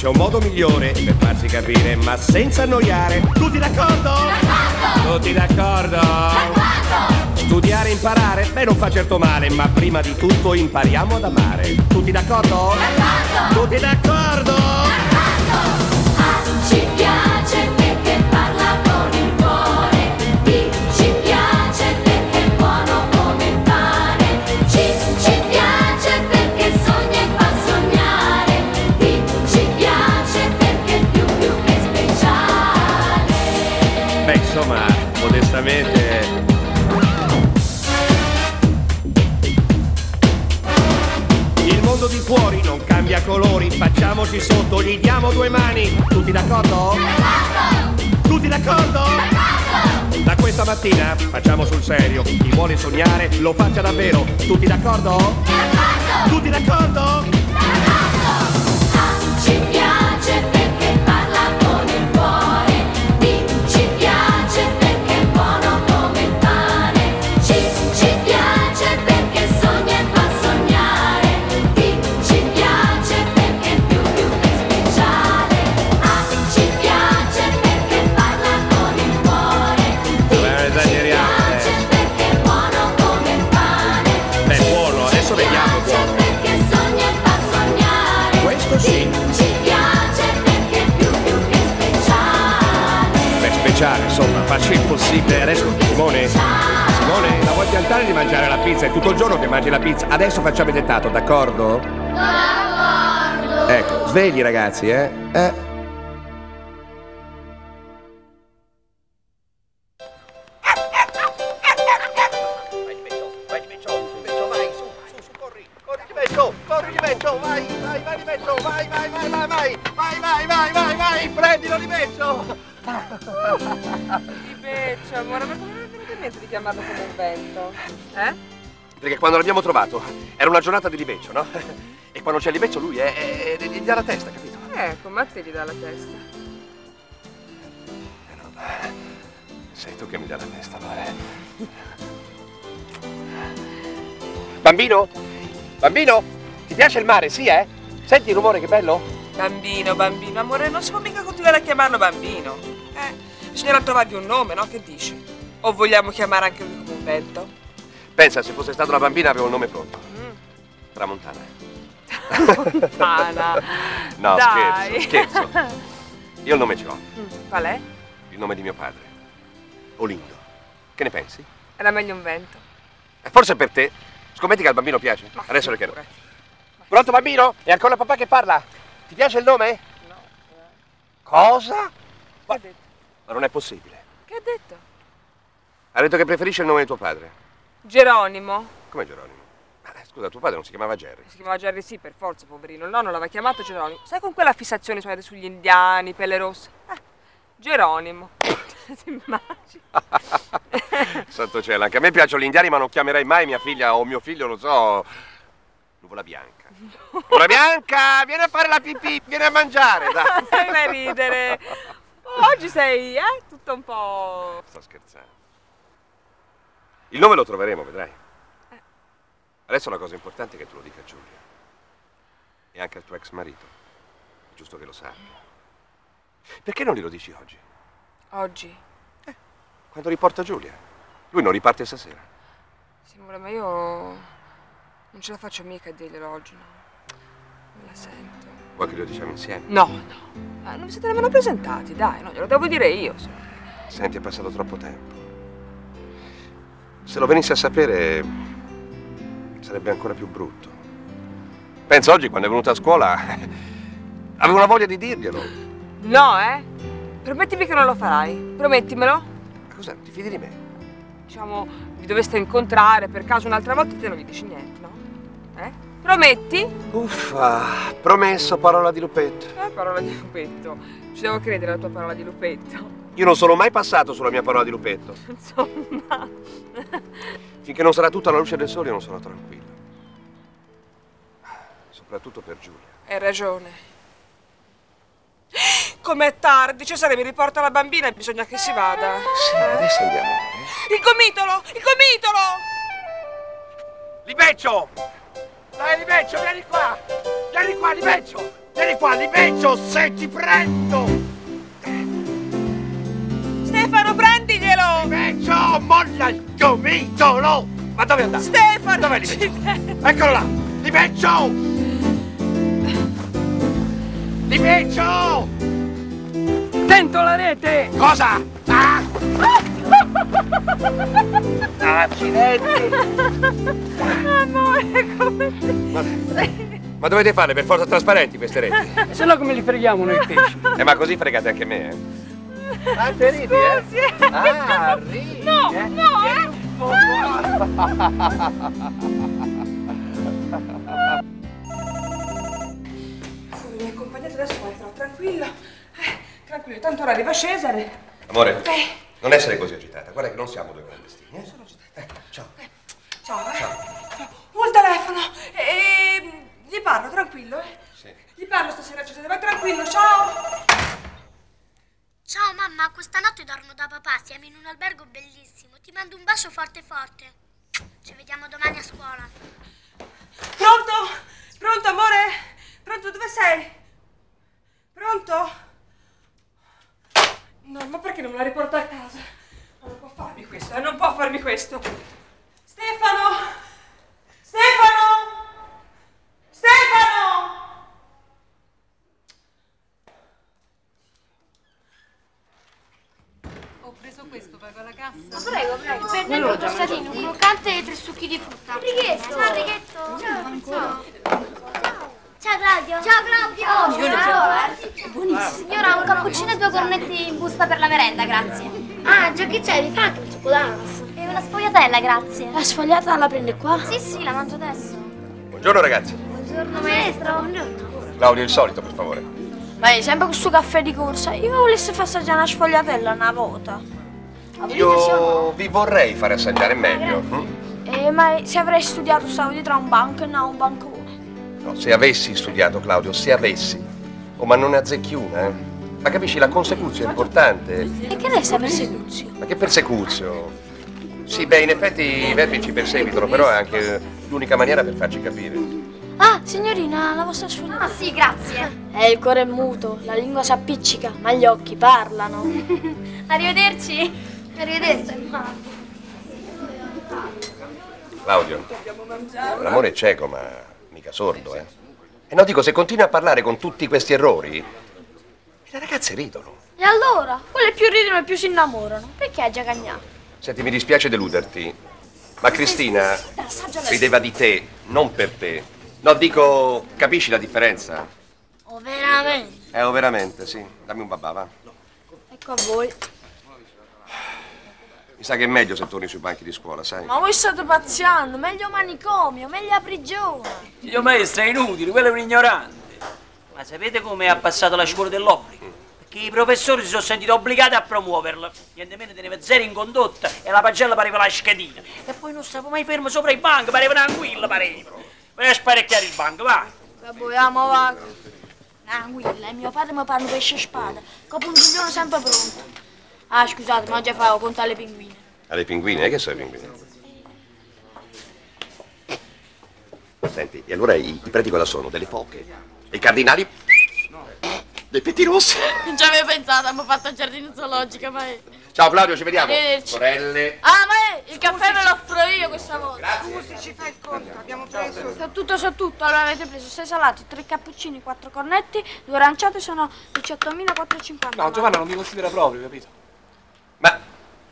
c'è un modo migliore per farsi capire, ma senza annoiare. Tutti d'accordo? D'accordo! Tutti d'accordo? D'accordo! Studiare e imparare? Beh, non fa certo male, ma prima di tutto impariamo ad amare. Tutti d'accordo? D'accordo! Tutti d'accordo? D'accordo! Insomma, modestamente... Il mondo di fuori non cambia colori, facciamoci sotto, gli diamo due mani. Tutti d'accordo? Tutti d'accordo? Da questa mattina facciamo sul serio, chi vuole sognare lo faccia davvero. Tutti d'accordo? Tutti d'accordo? Possibile. Adesso, Simone, Simone, la vuoi piantare di mangiare la pizza? È tutto il giorno che mangi la pizza. Adesso facciamo il dettato, d'accordo? D'accordo. Ecco, svegli ragazzi, eh? Eh. Trovato era una giornata di libeccio, no? E quando c'è libeccio lui è, è, è- gli dà la testa, capito? Ecco, te gli dà la testa. Eh no, sei tu che mi dà la testa, Vale. Bambino? Bambino? Ti piace il mare, sì, eh? Senti il rumore, che bello? Bambino, bambino, amore, non si può mica continuare a chiamarlo bambino. Eh, bisognerà trovargli un nome, no? Che dici? O vogliamo chiamare anche lui come un vento? Pensa, se fosse stata una bambina avevo il nome pronto. Mm. Tramontana. Fontana. No, Dai. scherzo, scherzo. Io il nome ce l'ho, Mm, Qual è? il nome di mio padre. Olindo. Che ne pensi? Era meglio un vento. Eh, Forse per te. Scommetti che al bambino piace? Ma Adesso le chiedo. Pronto bambino? È ancora papà che parla? Ti piace il nome? No. Cosa? Che ha detto? Ma non è possibile. Che ha detto? Ha detto che preferisce il nome di tuo padre. Geronimo. Come Geronimo? Ma, eh, scusa, tuo padre non si chiamava Jerry. Si chiamava Jerry sì, per forza, poverino. Il nonno l'aveva chiamato Geronimo. Sai con quella fissazione suoi sugli indiani, pelle rosse? Eh, Geronimo. Ti immagini? Santo cielo, anche a me piacciono gli indiani, ma non chiamerei mai mia figlia o mio figlio, non so. Nuvola bianca. Nuvola bianca, vieni a fare la pipì, vieni a mangiare, dai. Da ridere. Oggi sei, eh? Tutto un po'. Sto scherzando. Il nome lo troveremo, vedrai. Adesso la cosa importante è che tu lo dica a Giulia. E anche al tuo ex marito. È giusto che lo sappia. Perché non glielo dici oggi? Oggi. Quando riporta Giulia. Lui non riparte stasera. Simone, ma io non ce la faccio mica a dirglielo oggi, no? Me la sento. Vuoi che lo diciamo insieme? No, no. Eh, non vi siete nemmeno presentati, dai, no, glielo devo dire io. se- Senti, è passato troppo tempo. Se lo venisse a sapere sarebbe ancora più brutto. Pensa oggi quando è venuto a scuola avevo una voglia di dirglielo. No, eh? Promettimi che non lo farai. Promettimelo. Ma Cos'è? Ti fidi di me? Diciamo, vi doveste incontrare per caso un'altra volta e te non gli dici niente, no? Eh? Prometti? Uffa, promesso, parola di lupetto. Eh, parola di lupetto. Ci devo credere alla tua parola di lupetto. Io non sono mai passato sulla mia parola di lupetto. Insomma. Finché non sarà tutta la luce del sole io non sono tranquillo. Soprattutto per Giulia. Hai ragione. Com'è tardi, Cesare mi riporta la bambina e bisogna che si vada. Sì, adesso andiamo. eh? Il gomitolo! Il gomitolo! Libeccio! Dai, Libeccio, vieni qua! Vieni qua, Libeccio! Vieni qua, li beccio se ti prendo! Beccio, molla il gomitolo! Ma dove è andato? Stefano! Dov'è prego. Eccolo là! Li beccio! Li beccio! Tento la rete! Cosa? Ah! Accidenti! Amore, come ti... Ma, ma dovete farle per forza trasparenti queste reti? Se no come li freghiamo noi pesci? Eh, ma così fregate anche me, eh? Ah, te ridi, Scusi, eh? Ah, ridi! No, eh? no, eh? Mi ha accompagnato adesso però tranquillo. Eh, tranquillo, tanto ora arriva Cesare. Amore, Ok. non essere così agitata. Guarda che non siamo due clandestini, eh? Sono agitata. Ecco, ciao. Ciao, eh. Ciao. Il telefono. E... Gli parlo, tranquillo, eh? Sì. Gli parlo stasera, Cesare, vai tranquillo, ciao. Ciao mamma, questa notte dormo da papà, siamo in un albergo bellissimo. Ti mando un bacio forte forte. Ci vediamo domani a scuola. Pronto? Pronto, amore? Pronto, dove sei? Pronto? No, ma perché non me la riporta a casa? Non può farmi questo, eh, non può farmi questo. Stefano! Stefano! Stefano! Ho preso questo, pago la cassa. Prego, prego. Per me un crostatino, un croccante e tre succhi di frutta. Righetto. Ciao, Righetto. Ciao. Ciao. Ciao Claudio. Ciao Claudio. Ciao. Buonissimo. Signora, un cappuccino e due cornetti in busta per la merenda, grazie. Ah, già che c'è, anche il d'ananas. E una sfogliatella, grazie. La sfogliata la prende qua? Sì, sì, la mangio adesso. Buongiorno ragazzi. Buongiorno maestro. Buongiorno. Claudio, il solito, per favore. Ma è sempre questo caffè di corsa. Io volessi fare assaggiare una sfogliatella una volta. Io vi vorrei fare assaggiare meglio. hm? Eh, ma se avrei studiato stavo dietro a un banco e no a un bancone. No, se avessi studiato, Claudio, se avessi. Oh, ma non ne azzecchi una, eh? Ma capisci, la consecuzio è importante. E che ne sa persecuzio? Ma che persecuzio? Sì, beh, in effetti i verbi ci perseguitano, però è anche l'unica maniera per farci capire. Ah, signorina, la vostra sfogliata. Ah, sì, grazie. Eh, il cuore è muto, la lingua si appiccica, ma gli occhi parlano. Arrivederci. Arrivederci. Claudio, l'amore è cieco, ma mica sordo, eh? E no, dico, se continui a parlare con tutti questi errori, le ragazze ridono. E allora? Quelle più ridono e più si innamorano. Perché ha già cagnato? Senti, mi dispiace deluderti, ma Cristina rideva di te, non per te. No, dico, capisci la differenza? Oh, veramente? Eh, oh, veramente, sì. Dammi un babà, va. Ecco a voi. Mi sa che è meglio se torni sui banchi di scuola, sai? Ma voi state pazziando, meglio manicomio, meglio la prigione. Io maestro, è inutile, quello è un ignorante. Ma sapete come ha passato la scuola dell'obbligo? Perché i professori si sono sentiti obbligati a promuoverla. Niente meno teneva zero in condotta e la pagella pareva la schedina. E poi non stavo mai fermo sopra i banchi, pareva un'anguilla, pareva. Vai a sparecchiare il banco, vai. Che vogliamo va. Tranquilla, e mio padre mi parla pesce spada, con puntiglione sempre pronto. Ah, scusate, ma già favo contare le pinguine. Alle pinguine, eh, che sono i pinguini? Senti, e allora i, i preti cosa sono? Delle foche? E i cardinali? Dei pettirossi? Non ci avevo pensato, mi fatto il giardino zoologico, ma... Ciao Claudio, ci vediamo. Arrivederci. Sorelle. Ah, ma il caffè me lo offro io questa volta. Scusi, ci fa il conto, abbiamo preso... So tutto, so tutto. Allora avete preso 6 salati, 3 cappuccini, 4 cornetti, 2 aranciate sono 18.450. No, Giovanna non mi considera proprio, capito? Ma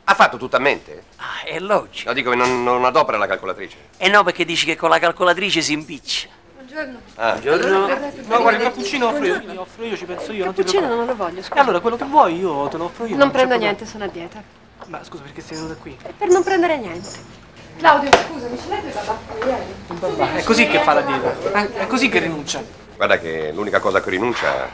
ha fatto tutto a mente? Ah, è logico. No, dico che non, non adopera la calcolatrice. E no, perché dici che con la calcolatrice si impiccia. Ah, Buongiorno. No, guarda, il cappuccino offro io, lo offro io, ci penso io, non ti Cappuccino preoccupare. non lo voglio, E scusa. allora, quello che vuoi io te lo offro io. Non c'è prendo niente, sono a dieta. Ma scusa, perché sei venuta qui? E per non prendere niente. Claudio, scusami, ce l'hai presa da ieri? È così che fa la dieta. Eh, È così che rinuncia. guarda che l'unica cosa a cui rinuncia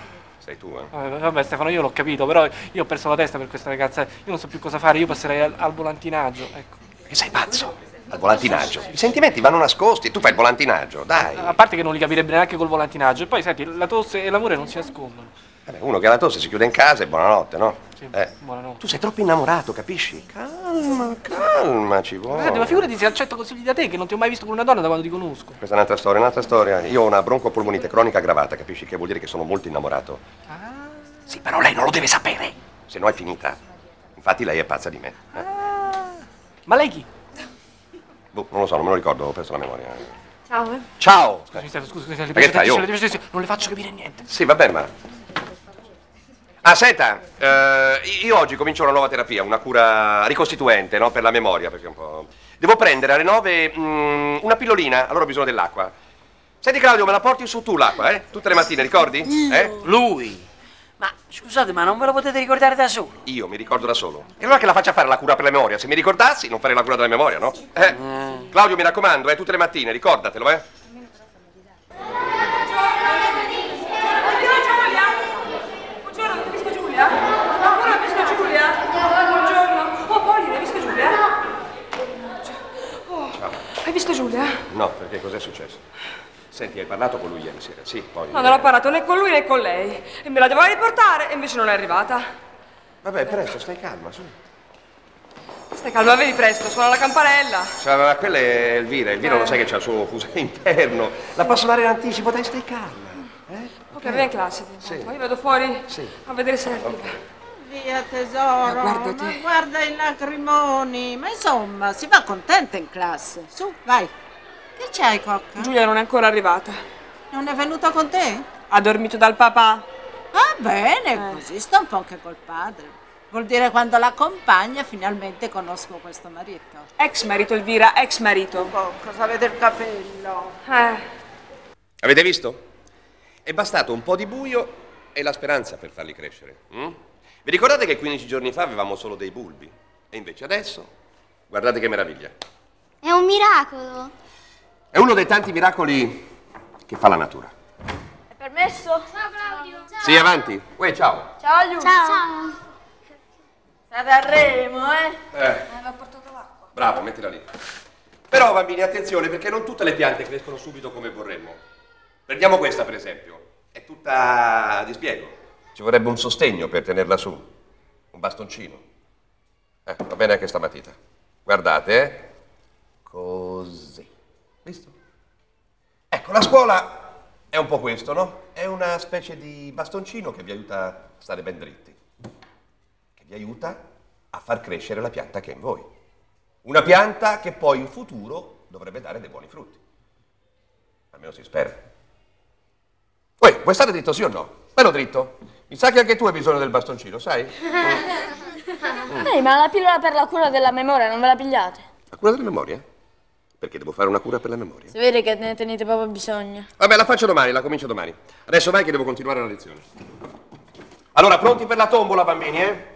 sei tu, eh. Vabbè, vabbè, Stefano, io l'ho capito, però io ho perso la testa per questa ragazza. Io non so più cosa fare, io passerei al, al volantinaggio, ecco. Che sei pazzo? Al volantinaggio. I sentimenti vanno nascosti e tu fai il volantinaggio, dai. A parte che non li capirebbe neanche col volantinaggio. E poi, senti, la tosse e l'amore non si nascondono. Vabbè, uno che ha la tosse si chiude in casa e buonanotte, no? Sì, Eh. buonanotte. Tu sei troppo innamorato, capisci? Calma, calma, ci vuole. Guarda, ma figurati se accetto consigli da te che non ti ho mai visto con una donna da quando ti conosco. Questa è un'altra storia, un'altra storia. Io ho una broncopolmonite cronica aggravata, capisci? Che vuol dire che sono molto innamorato. Sì, però lei non lo deve sapere. Se no è finita. Infatti lei è pazza di me. eh. Ma lei chi? Boh, non lo so, non me lo ricordo, ho perso la memoria. Ciao, eh. Ciao! Scusami, Stefano, scusa, scusa, Ma che fai, oh? non le faccio capire niente. Sì, va bene, ma... Ah, senta, eh, io oggi comincio una nuova terapia, una cura ricostituente, no? Per la memoria, perché è un po'... Devo prendere alle nove mm, una pillolina, allora ho bisogno dell'acqua. Senti Claudio, me la porti su tu l'acqua, eh? Tutte le mattine, ricordi? Eh? Lui. Ma scusate, ma non ve lo potete ricordare da solo? Io mi ricordo da solo. E allora che la faccia fare la cura per la memoria? Se mi ricordassi, non farei la cura della memoria, no? Eh? Claudio, mi raccomando, eh, tutte le mattine, ricordatelo, eh? Buongiorno, avete visto Giulia? Ancora hai visto Giulia? Buongiorno. Oh, Poli, hai visto Giulia? Oh, hai visto Giulia? No, perché cos'è successo? Senti, hai parlato con lui ieri sera? Sì, poi... No, non ho parlato né con lui né con lei. E me la doveva riportare e invece non è arrivata. Vabbè, presto, stai calma, su. Stai calma, vedi presto, suona la campanella. Cioè, ma quella è Elvira, Elvira lo sai che c'ha il suo fuso interno. La posso dare in anticipo, dai, stai calma. Ok, vieni in classe. Sì. Poi vado fuori Sì. a vedere se arriva. Via tesoro, guarda te. ma guarda i lacrimoni, ma insomma si va contenta in classe. Su, vai. Che c'hai, Cocca? Giulia non è ancora arrivata. Non è venuta con te? Ha dormito dal papà. Ah, bene, così sta un po' anche col padre. Vuol dire quando l'accompagna finalmente conosco questo marito. Ex marito Elvira, ex marito. Oh, cosa vede il capello? Eh, Avete visto? È bastato un po' di buio e la speranza per farli crescere. mm? Vi ricordate che 15 giorni fa avevamo solo dei bulbi? E invece adesso, guardate che meraviglia. È un miracolo. È uno dei tanti miracoli che fa la natura. È permesso? Ciao Claudio. Sì, avanti. Uè, ciao. Ciao Giulia. Ciao. State a Remo, eh? Eh. Bravo, mettila lì. Però, bambini, attenzione, perché non tutte le piante crescono subito come vorremmo. Prendiamo questa, per esempio. È tutta di spiego. Ci vorrebbe un sostegno per tenerla su. Un bastoncino. Eh, va bene anche sta matita. Guardate, eh. Così. Visto? Ecco, la scuola è un po' questo, no? È una specie di bastoncino che vi aiuta a stare ben dritti. Che vi aiuta a far crescere la pianta che è in voi. Una pianta che poi in futuro dovrebbe dare dei buoni frutti. Almeno si spera. Uè, vuoi stare dritto sì o no? Bello dritto. Mi sa che anche tu hai bisogno del bastoncino, sai? Ehi, ma la pillola per la cura della memoria non ve la pigliate? La cura della memoria? Perché devo fare una cura per la memoria? Si vede che ne tenete proprio bisogno. Vabbè, la faccio domani, la comincio domani. Adesso vai che devo continuare la lezione. Allora, pronti per la tombola, bambini, eh?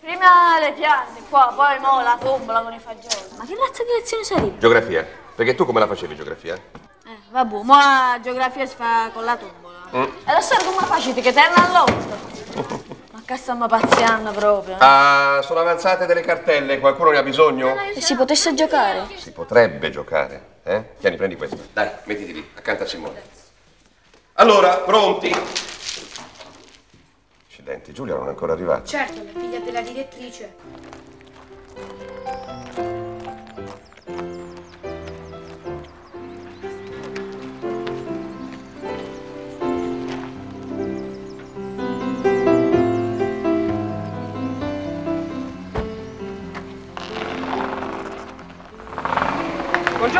Prima le piante qua, poi mo la tombola con i fagioli. Ma che razza di lezione sarebbe? Geografia. Perché tu come la facevi geografia? Eh, vabbè, mo la geografia si fa con la tombola. Mm. E la storia come la facete? Che terna all'otto? Ma che stiamo pazziando proprio? eh? Ah, sono avanzate delle cartelle, qualcuno ne ha bisogno? E si potesse giocare? Si potrebbe giocare, eh? Tieni, prendi questo. Dai, mettiti lì, accanto a Simone. Allora, pronti? Accidenti, Giulia non è ancora arrivata. Certo, la figlia della direttrice.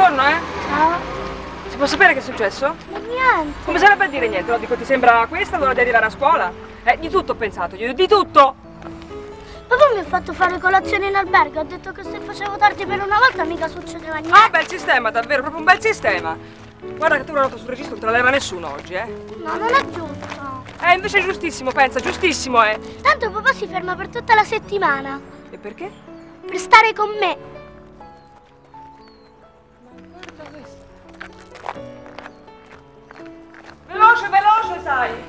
Buongiorno, eh. Ciao. Si può sapere che è successo? Niente. Come sarebbe a dire niente? No, dico, ti sembra questa l'ora di arrivare a scuola? Eh, di tutto ho pensato, io, di tutto! Papà mi ha fatto fare colazione in albergo. Ha detto che se facevo tardi per una volta mica succedeva niente. Ah, bel sistema, davvero, proprio un bel sistema. Guarda che tu la nota sul registro non te la leva nessuno oggi, eh. No, non è giusto. Eh, invece è giustissimo, pensa, giustissimo, eh. Tanto papà si ferma per tutta la settimana. E perché? Per stare con me. Veloce, veloce, sai!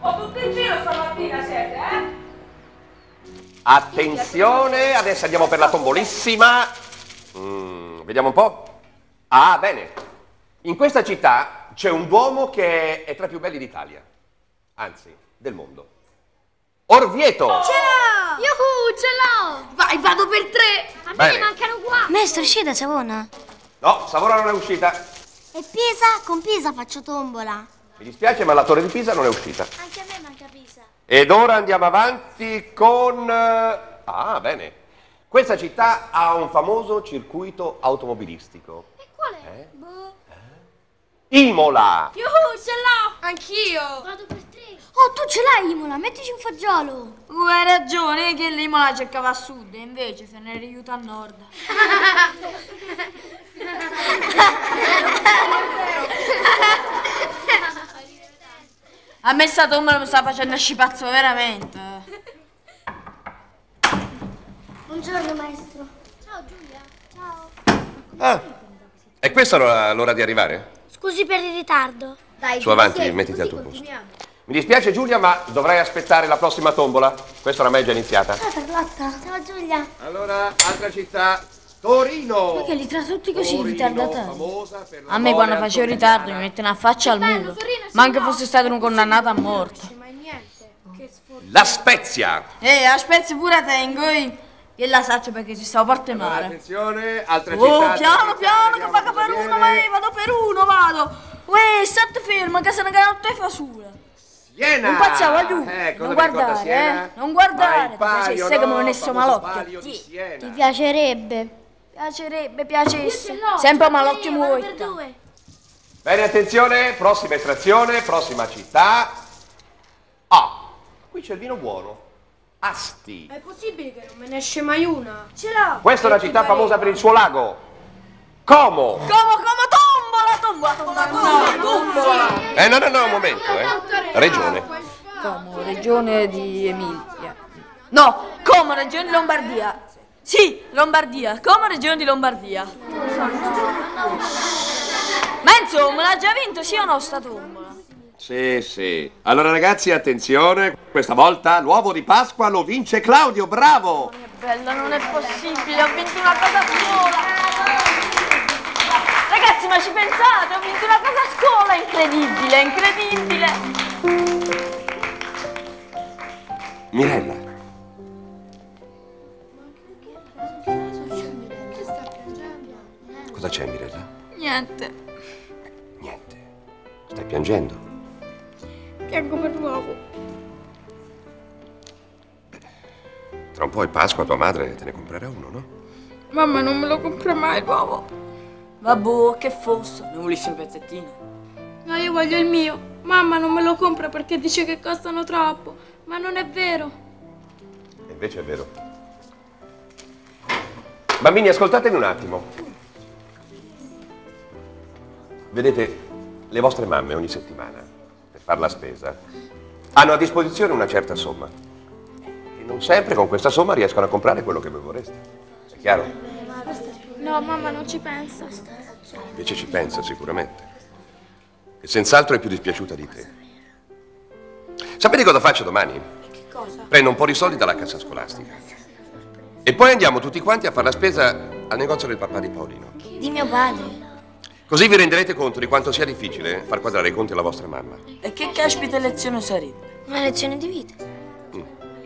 Ho tutto in giro stamattina siete, eh? Attenzione, adesso andiamo per la tombolissima. Mm, vediamo un po'. Ah, bene. In questa città c'è un duomo che è tra i più belli d'Italia, anzi, del mondo. Orvieto! Yuhu, ce l'ho! Vai, vado per tre! A me Bene. ne mancano qua! Maestro, uscita Savona? No, Savona non è uscita. E Pisa? Con Pisa faccio tombola. Mi dispiace, ma la torre di Pisa non è uscita. Anche a me manca Pisa. Ed ora andiamo avanti con... eh, Ah, bene. Questa città ha un famoso circuito automobilistico. E qual è? Eh? Boh. Imola! Yuhu, ce l'ho! Anch'io! Vado per tre. Oh, tu ce l'hai Imola, mettici un fagiolo. Tu hai ragione che l'Imola cercava a sud e invece se ne aiuta a nord. A me sta tombola mi sta facendo scipazzo veramente. Buongiorno maestro. Ciao Giulia. Ciao. Ah, è questa l'ora, l'ora di arrivare? Scusi per il ritardo. Dai, Su avanti, mettiti al tuo posto. Mi dispiace Giulia, ma dovrai aspettare la prossima tombola. Questa oramai è già iniziata. Ciao Carlotta. Ciao Giulia. Allora, altra città, Torino. Ma che li tratta tutti così, Torino, ritardatari? famosa per la A me quando facevo ritardo mi mettono a faccia al muro. Ma anche fosse stato un condannato a morte. La Spezia. Eh, aspetti pure tengo io. Che la saccio perché ci stavo parte Allora, male. attenzione, altra Oh, città. piano, altra piano, città, che vado per uno, vai, vado per uno, vado. Uè, state fermo, che se ne cagano tutte fasure. Siena. Non facciamo giù, Eh, cosa non mi guardare, eh, non guardare, palio, piacesse che no, me ne sto famoso malocchio. Ti-. Ti piacerebbe? Piacerebbe, piacesse. Sempre malocchio muoio. Bene, attenzione, prossima estrazione, prossima città. Ah, qui c'è il vino buono. Asti. È possibile che non me ne esce mai una? Ce l'ho! Questa è una città famosa per il suo lago. Como. Come, come tombola, tombola, tombola, tombola. Eh, no, no, no, un momento, eh. Regione. Como, regione di Emilia. No, Como, regione di Lombardia. Sì, Lombardia, Como, regione di Lombardia. Ma insomma, l'ha già vinto, sì o no, sta tombola? Sì, sì. Allora ragazzi, attenzione, questa volta l'uovo di Pasqua lo vince Claudio, bravo! Bella, non è possibile, ho vinto una cosa a scuola. Ragazzi, ma ci pensate? Ho vinto una cosa a scuola, incredibile, incredibile. Mirella. Cosa c'è, Mirella? Niente, Niente. Stai piangendo? piango per l'uovo. Tra un po' è Pasqua, tua madre te ne comprerà uno, no? Mamma non me lo compra mai l'uovo. Vabbè, che fosse, ne volessi un pezzettino. No, io voglio il mio. Mamma non me lo compra perché dice che costano troppo. Ma non è vero. E invece è vero. Bambini, ascoltatemi un attimo. Vedete, le vostre mamme ogni settimana, per fare la spesa, hanno a disposizione una certa somma. E non sempre con questa somma riescono a comprare quello che voi vorreste. È chiaro? No, mamma non ci pensa. Invece ci pensa sicuramente. E senz'altro è più dispiaciuta di te. Sapete cosa faccio domani? Che cosa? Prendo un po' di soldi dalla cassa scolastica. E poi andiamo tutti quanti a fare la spesa al negozio del papà di Paolino. Di mio padre. Così vi renderete conto di quanto sia difficile far quadrare i conti alla vostra mamma. E che caspita lezione sarebbe? Una lezione di vita.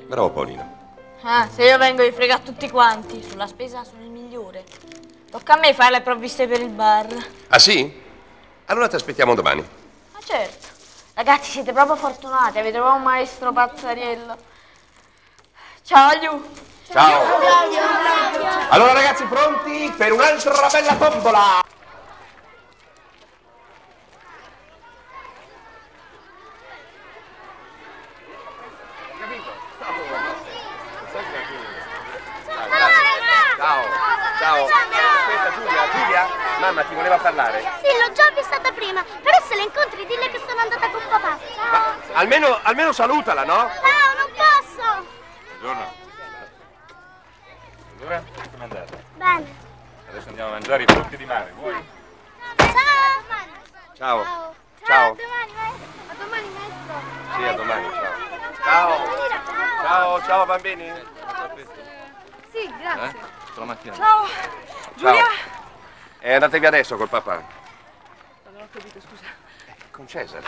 Bravo Paolino. Ah, se io vengo vi frega tutti quanti, sulla spesa sono il migliore. Tocca a me fare le provviste per il bar. Ah sì? Allora ti aspettiamo domani. Ma certo. Ragazzi, siete proprio fortunati, avete proprio un maestro pazzariello. Ciao, Liu. Ciao. Allora ragazzi, pronti per un'altra bella tombola? Ciao. Ciao. Aspetta Giulia, Giulia, mamma ti voleva parlare. Sì, l'ho già avvistata prima. Però se la incontri dille che sono andata con papà. Ciao. Almeno, almeno salutala, no? Ciao, non posso. Buongiorno. Allora, come andate? Bene. Adesso andiamo a mangiare i frutti di mare, vuoi? Ciao. Ciao. Ciao. Ciao. A domani, maestro. A domani, maestro. Sì, a domani, ciao. Ciao. Ciao, ciao bambini. Sì, Eh? La mattina. Ciao. Ciao. E andate via adesso col papà. capito, scusa. Con Cesare.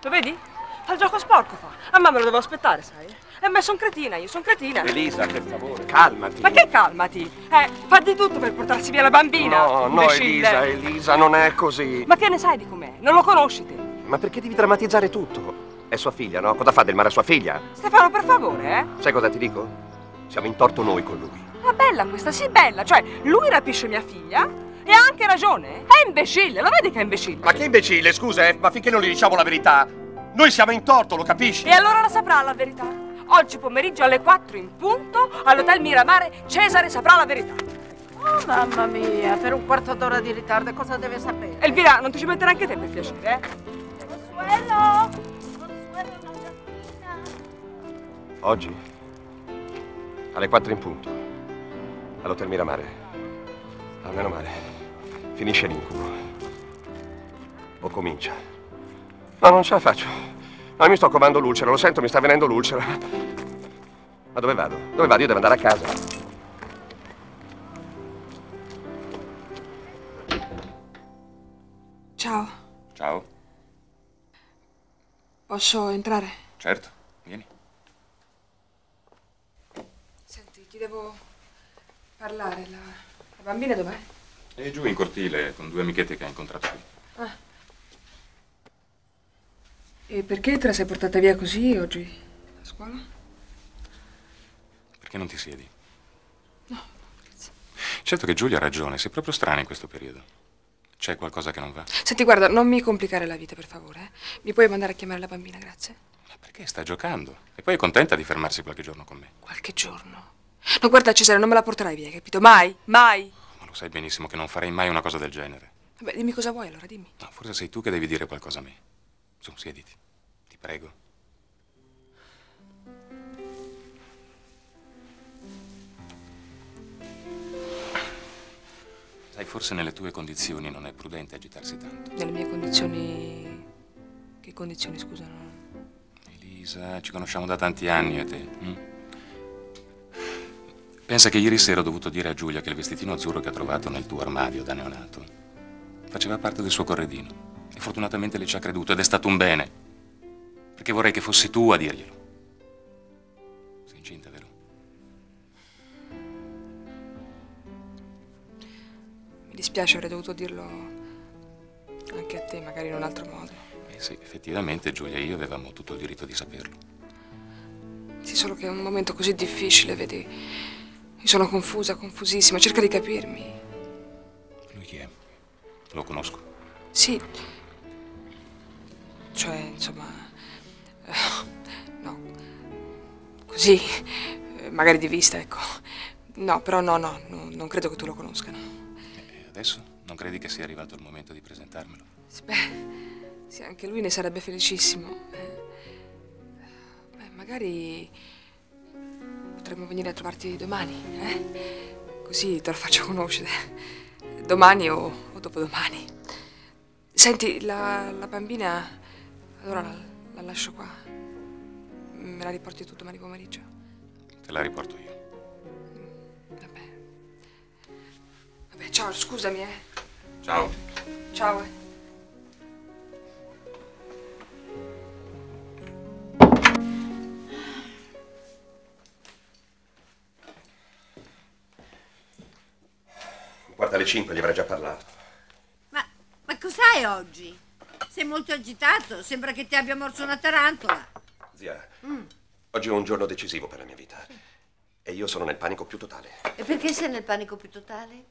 Lo vedi? Fa il gioco sporco, fa. A me me lo devo aspettare, sai? E me son cretina, io son cretina. Elisa, per favore, calmati. Ma che calmati? Eh, fa di tutto per portarsi via la bambina. No, no. Elisa, Elisa, non è così. Ma che ne sai di com'è? Non lo conosci te? Ma perché devi drammatizzare tutto? È sua figlia, no? Cosa fa del male a sua figlia? Stefano, per favore, eh? Sai cosa ti dico? Siamo in torto noi con lui. Ma bella questa, sì, bella. Cioè, lui rapisce mia figlia e ha anche ragione. È imbecille, lo vedi che è imbecille? Ma che imbecille, scusa, eh, ma finché non gli diciamo la verità, noi siamo in torto, lo capisci? E allora la saprà la verità. Oggi pomeriggio alle 4 in punto, all'Hotel Miramare, Cesare saprà la verità. Oh, mamma mia, per un quarto d'ora di ritardo cosa deve sapere? Elvira, non ti ci mettere anche te per piacere, eh? Consuelo! Oggi? Alle 4 in punto. All'Hotel Miramare. Almeno male. Finisce l'incubo. O comincia. No, non ce la faccio. No, mi sto comando l'ulcera, lo sento, mi sta venendo l'ulcera. Ma dove vado? Dove vado? Io devo andare a casa. Ciao, Ciao. posso entrare? Certo, vieni. Senti, ti devo parlare. La, la bambina dov'è? E giù in cortile con due amichette che hai incontrato qui. Ah. E perché te la sei portata via così oggi a scuola? Perché non ti siedi? Certo che Giulia ha ragione, sei proprio strana in questo periodo. C'è qualcosa che non va? Senti, guarda, non mi complicare la vita, per favore. eh? Mi puoi mandare a chiamare la bambina, grazie? Perché sta giocando? E poi è contenta di fermarsi qualche giorno con me. Qualche giorno. No, guarda, Cesare, non me la porterai via, capito? Mai, mai. Ma lo sai benissimo che non farei mai una cosa del genere. Vabbè, dimmi cosa vuoi allora, dimmi. No, forse sei tu che devi dire qualcosa a me. Su, siediti. Ti prego. Sai, forse nelle tue condizioni non è prudente agitarsi tanto. Nelle mie condizioni. Che condizioni, scusa? No? Elisa, ci conosciamo da tanti anni e te. mm? Pensa che ieri sera ho dovuto dire a Giulia che il vestitino azzurro che ha trovato nel tuo armadio da neonato faceva parte del suo corredino. E fortunatamente lei ci ha creduto ed è stato un bene. Perché vorrei che fossi tu a dirglielo. Sei incinta, vero? Mi dispiace, avrei dovuto dirlo anche a te, magari in un altro modo. Eh sì, effettivamente Giulia e io avevamo tutto il diritto di saperlo. Sì, solo che è un momento così difficile, vedi? Io sono confusa, confusissima, cerca di capirmi. Lui chi è? Lo conosco. Sì. Cioè, insomma. eh, no. Così. eh, Magari di vista, ecco. No, però no, no, no, non credo che tu lo conosca, no. E adesso non credi che sia arrivato il momento di presentarmelo? Beh, sì, anche lui ne sarebbe felicissimo. Eh, Beh, magari potremmo venire a trovarti domani, eh? Così te lo faccio conoscere. Domani o, o dopodomani. Senti, la, la bambina, allora la, la lascio qua. Me la riporti tu domani pomeriggio? Te la riporto io. Vabbè, ciao, scusami, eh. Ciao. Ciao, eh. Un quarto alle 5 gli avrei già parlato. Ma, ma cos'hai oggi? Sei molto agitato, sembra che ti abbia morso una tarantola. Zia, Mm. oggi è un giorno decisivo per la mia vita. E io sono nel panico più totale. E perché sei nel panico più totale?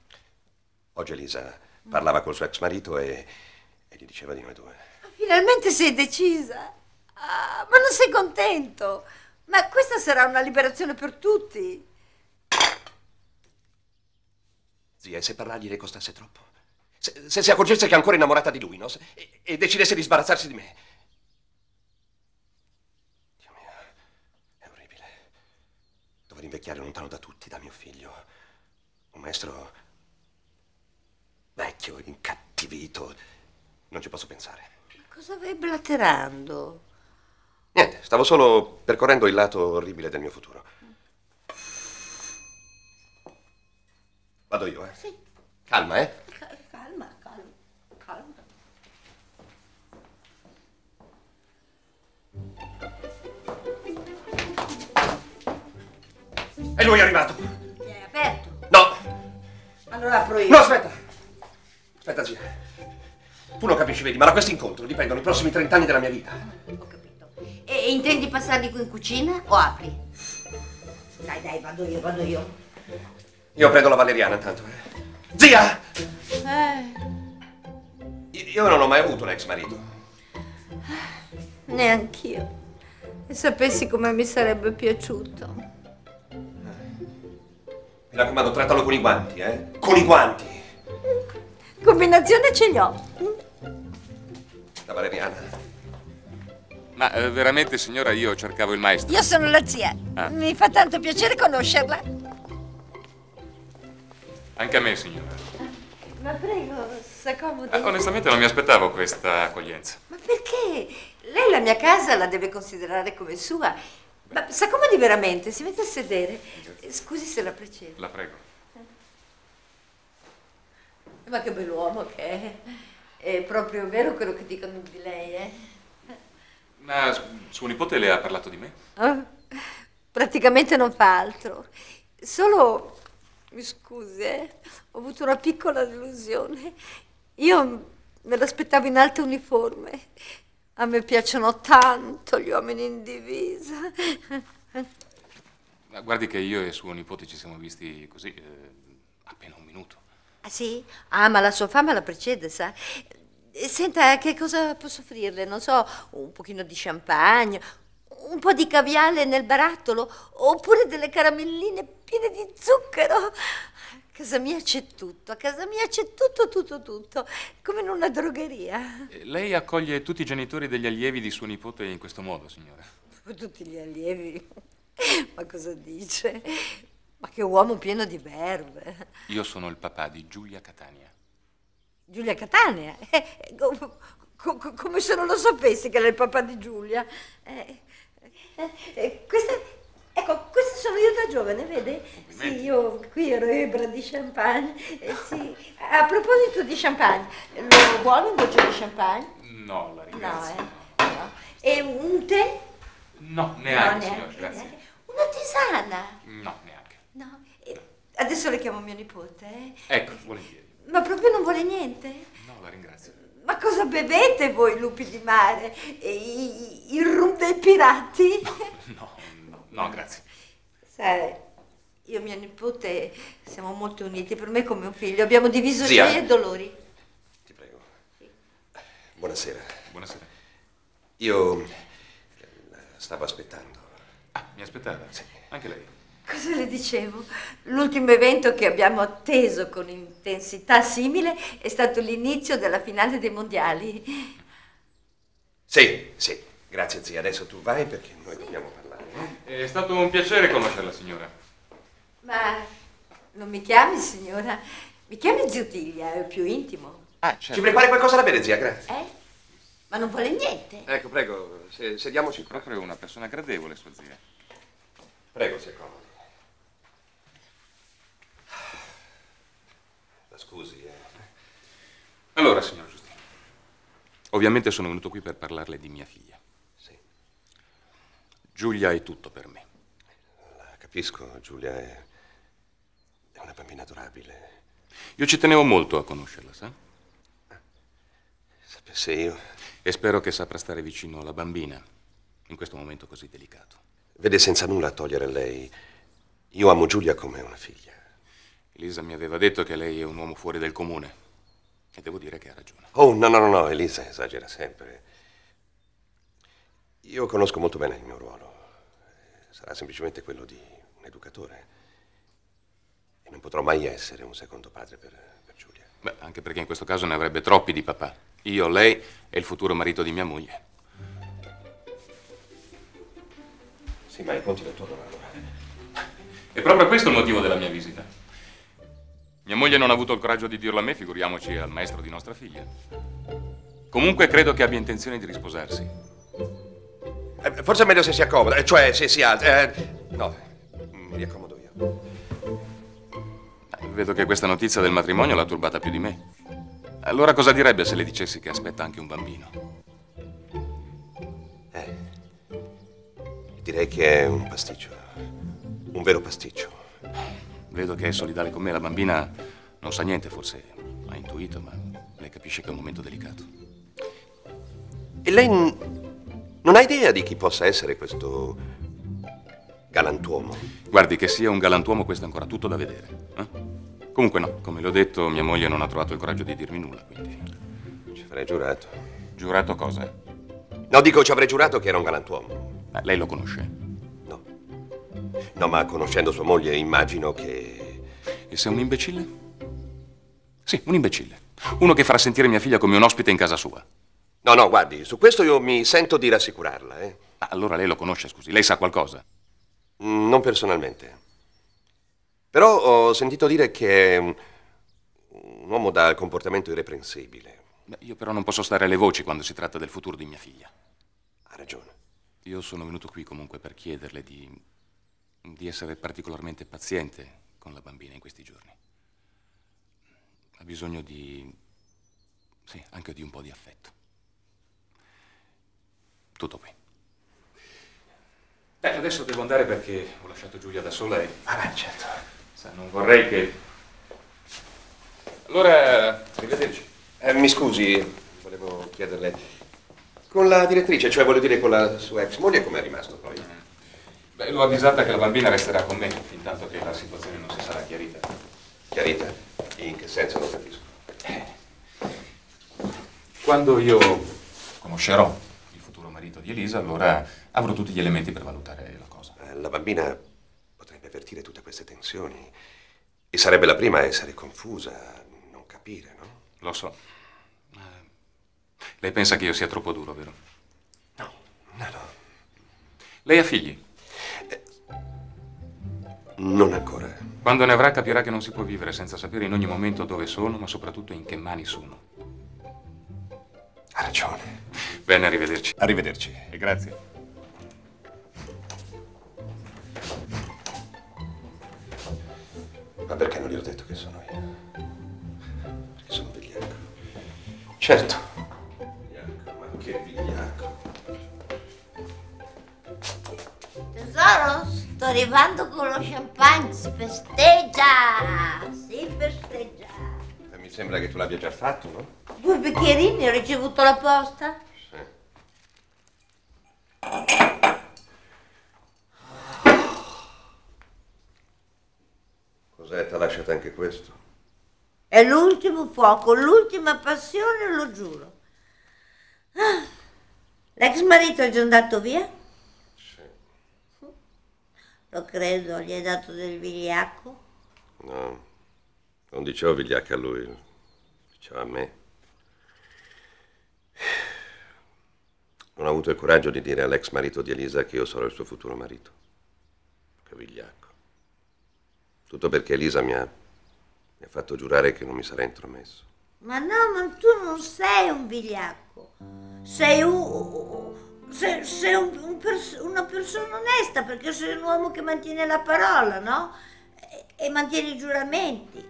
Oggi Elisa parlava col suo ex marito e, e gli diceva di noi due. Finalmente sei decisa. Ah, ma non sei contento? Ma questa sarà una liberazione per tutti. Zia, e se parlargli le costasse troppo? Se, se si accorgesse che è ancora innamorata di lui, no? Se- e, e decidesse di sbarazzarsi di me. Dio mio, è orribile. Dover invecchiare lontano da tutti, da mio figlio. Un maestro vecchio, incattivito. Non ci posso pensare. Cosa vai blaterando? Niente, stavo solo percorrendo il lato orribile del mio futuro. Vado io, eh? Sì. Calma, eh? Calma, calma, calma. E lui è arrivato. Ti hai aperto? No. Allora apro io. No, aspetta. Aspetta, zia. Tu non capisci, vedi, ma da questo incontro dipendono i prossimi 30 anni della mia vita. Ho capito. E intendi passare di qui in cucina o apri? Dai, dai, vado io, vado io. Io prendo la valeriana, tanto. eh. Zia! Eh, Io non ho mai avuto un ex marito. neanch'io. E sapessi come mi sarebbe piaciuto. Mi raccomando, trattalo con i guanti, eh? Con i guanti! Combinazione ce li ho. La valeriana. Ma eh, veramente, signora, io cercavo il maestro. Io sono la zia. Ah. Mi fa tanto piacere conoscerla. Anche a me, signora. Ma prego, s'accomodi. Ah, onestamente non mi aspettavo questa accoglienza. Ma perché? Lei la mia casa la deve considerare come sua. Ma s'accomodi veramente, si mette a sedere. Scusi se la precedo. La prego. Ma che bell'uomo che è. È proprio vero quello che dicono di lei, eh? Ma suo nipote le ha parlato di me? Ah, praticamente non fa altro. Solo, mi scusi, eh, ho avuto una piccola delusione. Io me l'aspettavo in alta uniforme. A me piacciono tanto gli uomini in divisa. Ma guardi che io e suo nipote ci siamo visti così, eh, appena un minuto. Ah sì? Ah, ma la sua fama la precede, sa? Senta, che cosa posso offrirle? Non so, un pochino di champagne, un po' di caviale nel barattolo, oppure delle caramelline piene di zucchero. A casa mia c'è tutto, a casa mia c'è tutto, tutto, tutto, come in una drogheria. Eh, Lei accoglie tutti i genitori degli allievi di suo nipote in questo modo, signora? Tutti gli allievi. Ma cosa dice? Ma che uomo pieno di verve. Io sono il papà di Giulia Catania. Giulia Catania. Eh, co- co- co- come se non lo sapessi che era il papà di Giulia. Eh, eh, eh, questa, ecco, questa sono io da giovane, vede? Sì, io qui ero ebra di champagne. Eh, sì. A proposito di champagne, lo vuole un goccio di champagne? No, la No, ringrazio. eh. No. E un tè? No, neanche, No, neanche, grazie. Una tisana? No, neanche. No. Adesso le chiamo mio nipote. eh. Ecco, volentieri. Ma proprio non vuole niente? No, la ringrazio. Ma cosa bevete voi, lupi di mare? Il rum dei pirati? No, no, no, grazie. Sai, io e mia nipote siamo molto uniti, per me è come un figlio. Abbiamo diviso Zia. gioie e dolori. Buonasera. Buonasera. Io eh, stavo aspettando. Ah, mi aspettava? Sì. Anche lei? Cosa le dicevo? L'ultimo evento che abbiamo atteso con intensità simile è stato l'inizio della finale dei mondiali. Sì, sì. Grazie, zia. Adesso tu vai perché noi dobbiamo parlare. Eh? È stato un piacere conoscerla, signora. Ma non mi chiami signora, mi chiami zio Tiglia, è più intimo. Ah, certo. Ci prepari qualcosa da bere, zia? Grazie. Eh? Ma non vuole niente? Ecco, prego, se- sediamoci qua. Proprio una persona gradevole, sua zia. Prego, si accomodi. La scusi, eh. Allora, signor Giustino, ovviamente sono venuto qui per parlarle di mia figlia. Giulia è tutto per me. La capisco, Giulia è, è una bambina adorabile. Io ci tenevo molto a conoscerla, sa? Sapesse io. E spero che saprà stare vicino alla bambina in questo momento così delicato. Vede, senza nulla togliere a lei, io amo Giulia come una figlia. Elisa mi aveva detto che lei è un uomo fuori del comune. E devo dire che ha ragione. Oh, no, no, no, no, Elisa esagera sempre. Io conosco molto bene il mio ruolo. Sarà semplicemente quello di un educatore. E non potrò mai essere un secondo padre per, per Giulia. Beh, anche perché in questo caso ne avrebbe troppi di papà. Io, lei e il futuro marito di mia moglie. Sì, ma i conti non tornano allora. E proprio questo è il motivo della mia visita. Mia moglie non ha avuto il coraggio di dirlo a me, figuriamoci al maestro di nostra figlia. Comunque credo che abbia intenzione di risposarsi. Eh, Forse è meglio se si accomoda, eh, cioè se si alza. eh, no, mi riaccomodo io. Vedo che questa notizia del matrimonio l'ha turbata più di me. Allora cosa direbbe se le dicessi che aspetta anche un bambino? Direi che è un pasticcio. Un vero pasticcio. Vedo che è solidale con me. La bambina non sa niente, forse ha intuito, ma lei capisce che è un momento delicato. E lei non ha idea di chi possa essere questo galantuomo? Guardi, che sia un galantuomo, questo è ancora tutto da vedere. eh? Comunque no, come le ho detto, mia moglie non ha trovato il coraggio di dirmi nulla, quindi... Ci avrei giurato. Giurato cosa? No, dico, ci avrei giurato che era un galantuomo. Eh, lei lo conosce? No, ma conoscendo sua moglie immagino che... E se è un imbecille? Sì, un imbecille. Uno che farà sentire mia figlia come un ospite in casa sua. No, no, guardi, su questo io mi sento di rassicurarla, eh. Allora lei lo conosce, scusi, lei sa qualcosa? Mm, Non personalmente. Però ho sentito dire che è un, un uomo dal comportamento irreprensibile. Beh, io però non posso stare alle voci quando si tratta del futuro di mia figlia. Ha ragione. Io sono venuto qui comunque per chiederle di, di essere particolarmente paziente con la bambina in questi giorni. Ha bisogno di... sì, anche di un po' di affetto. Tutto qui. Beh, adesso devo andare perché ho lasciato Giulia da sola e... Ah, beh, certo. Sa, non vorrei che... Allora, arrivederci. Eh, mi scusi, volevo chiederle... Con la direttrice, cioè voglio dire con la sua ex moglie, com'è rimasto poi? Beh, l'ho avvisata che la bambina resterà con me, fin tanto che la situazione non si sarà chiarita. Chiarita? In che senso non capisco? Quando io conoscerò di Elisa, allora avrò tutti gli elementi per valutare la cosa. Eh, La bambina potrebbe avvertire tutte queste tensioni e sarebbe la prima a essere confusa, non capire, no? Lo so. Ma Lei pensa che io sia troppo duro, vero? No, no. Lei ha figli? Non ancora. Quando ne avrà capirà che non si può vivere senza sapere in ogni momento dove sono, ma soprattutto in che mani sono. Ha ragione. Bene, arrivederci. Arrivederci. E grazie. Ma perché non gli ho detto che sono io? Perché sono vigliacco. Certo. Vigliacco, ma che vigliacco. Tesoro, sto arrivando con lo champagne, si festeggia! Si festeggia! Eh, Mi sembra che tu l'abbia già fatto, no? Due bicchierini, ho ricevuto la posta? Sì. Cos'è? T'ha lasciato anche questo? È l'ultimo fuoco, l'ultima passione, lo giuro. Ah, L'ex marito è già andato via? Sì. Lo credo, gli hai dato del vigliacco? No, non dicevo vigliacca a lui, diceva a me. Non ho avuto il coraggio di dire all'ex marito di Elisa che io sarò il suo futuro marito. Che vigliacco. Tutto perché Elisa mi ha, mi ha fatto giurare che non mi sarei intromesso. Ma no, ma tu non sei un vigliacco. Sei un... Sei, sei un- un pers- una persona onesta perché sei un uomo che mantiene la parola, no? E, e mantiene i giuramenti.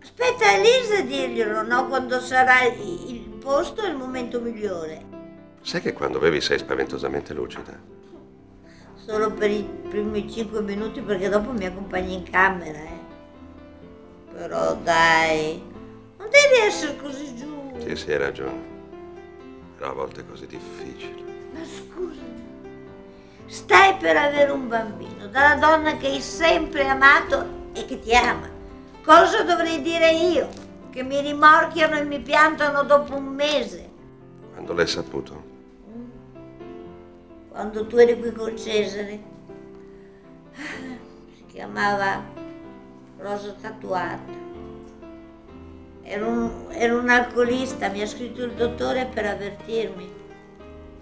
Aspetta Elisa a dirglielo, no? Quando sarà il, il posto e il momento migliore. Sai che quando bevi sei spaventosamente lucida? Solo per i primi cinque minuti perché dopo mi accompagni in camera, eh. Però dai, non devi essere così giù. Sì, sì, hai ragione. Però a volte è così difficile. Ma scusami, stai per avere un bambino dalla donna che hai sempre amato e che ti ama. Cosa dovrei dire io? Che mi rimorchiano e mi piantano dopo un mese, Quando l'hai saputo? Quando tu eri qui con Cesare. Si chiamava Rosa Tatuata. Era un, era un alcolista, mi ha scritto il dottore per avvertirmi.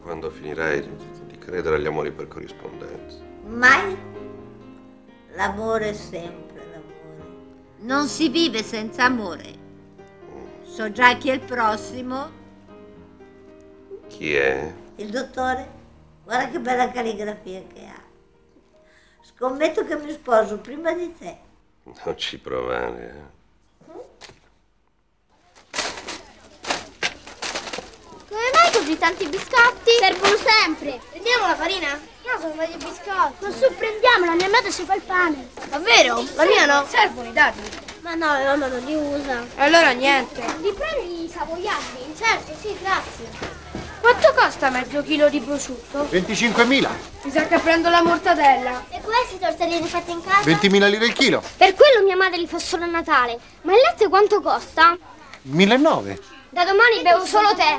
Quando finirai di, di credere agli amori per corrispondenza. Mai l'amore è sempre l'amore. Non si vive senza amore. So già chi è il prossimo. Chi è? Il dottore. Guarda che bella calligrafia che ha. Scommetto che mi sposo prima di te. Non ci provare. eh. Come mai così tanti biscotti? Servono sempre. Prendiamo la farina? No, sono meglio i biscotti. Ma su, prendiamola, mia madre si fa il pane. Davvero? La mia no. Servono i dati. Ma no, mia mamma non li usa. Allora niente. Li prendi i savoiardi? Certo, sì, grazie. Quanto costa mezzo chilo di prosciutto? 25.000, Mi sa che prendo la mortadella. E questi tortellini fatti in casa? 20.000 lire il chilo, Per quello mia madre li fa solo a Natale. Ma il latte quanto costa? 1.900. Da domani bevo solo tè.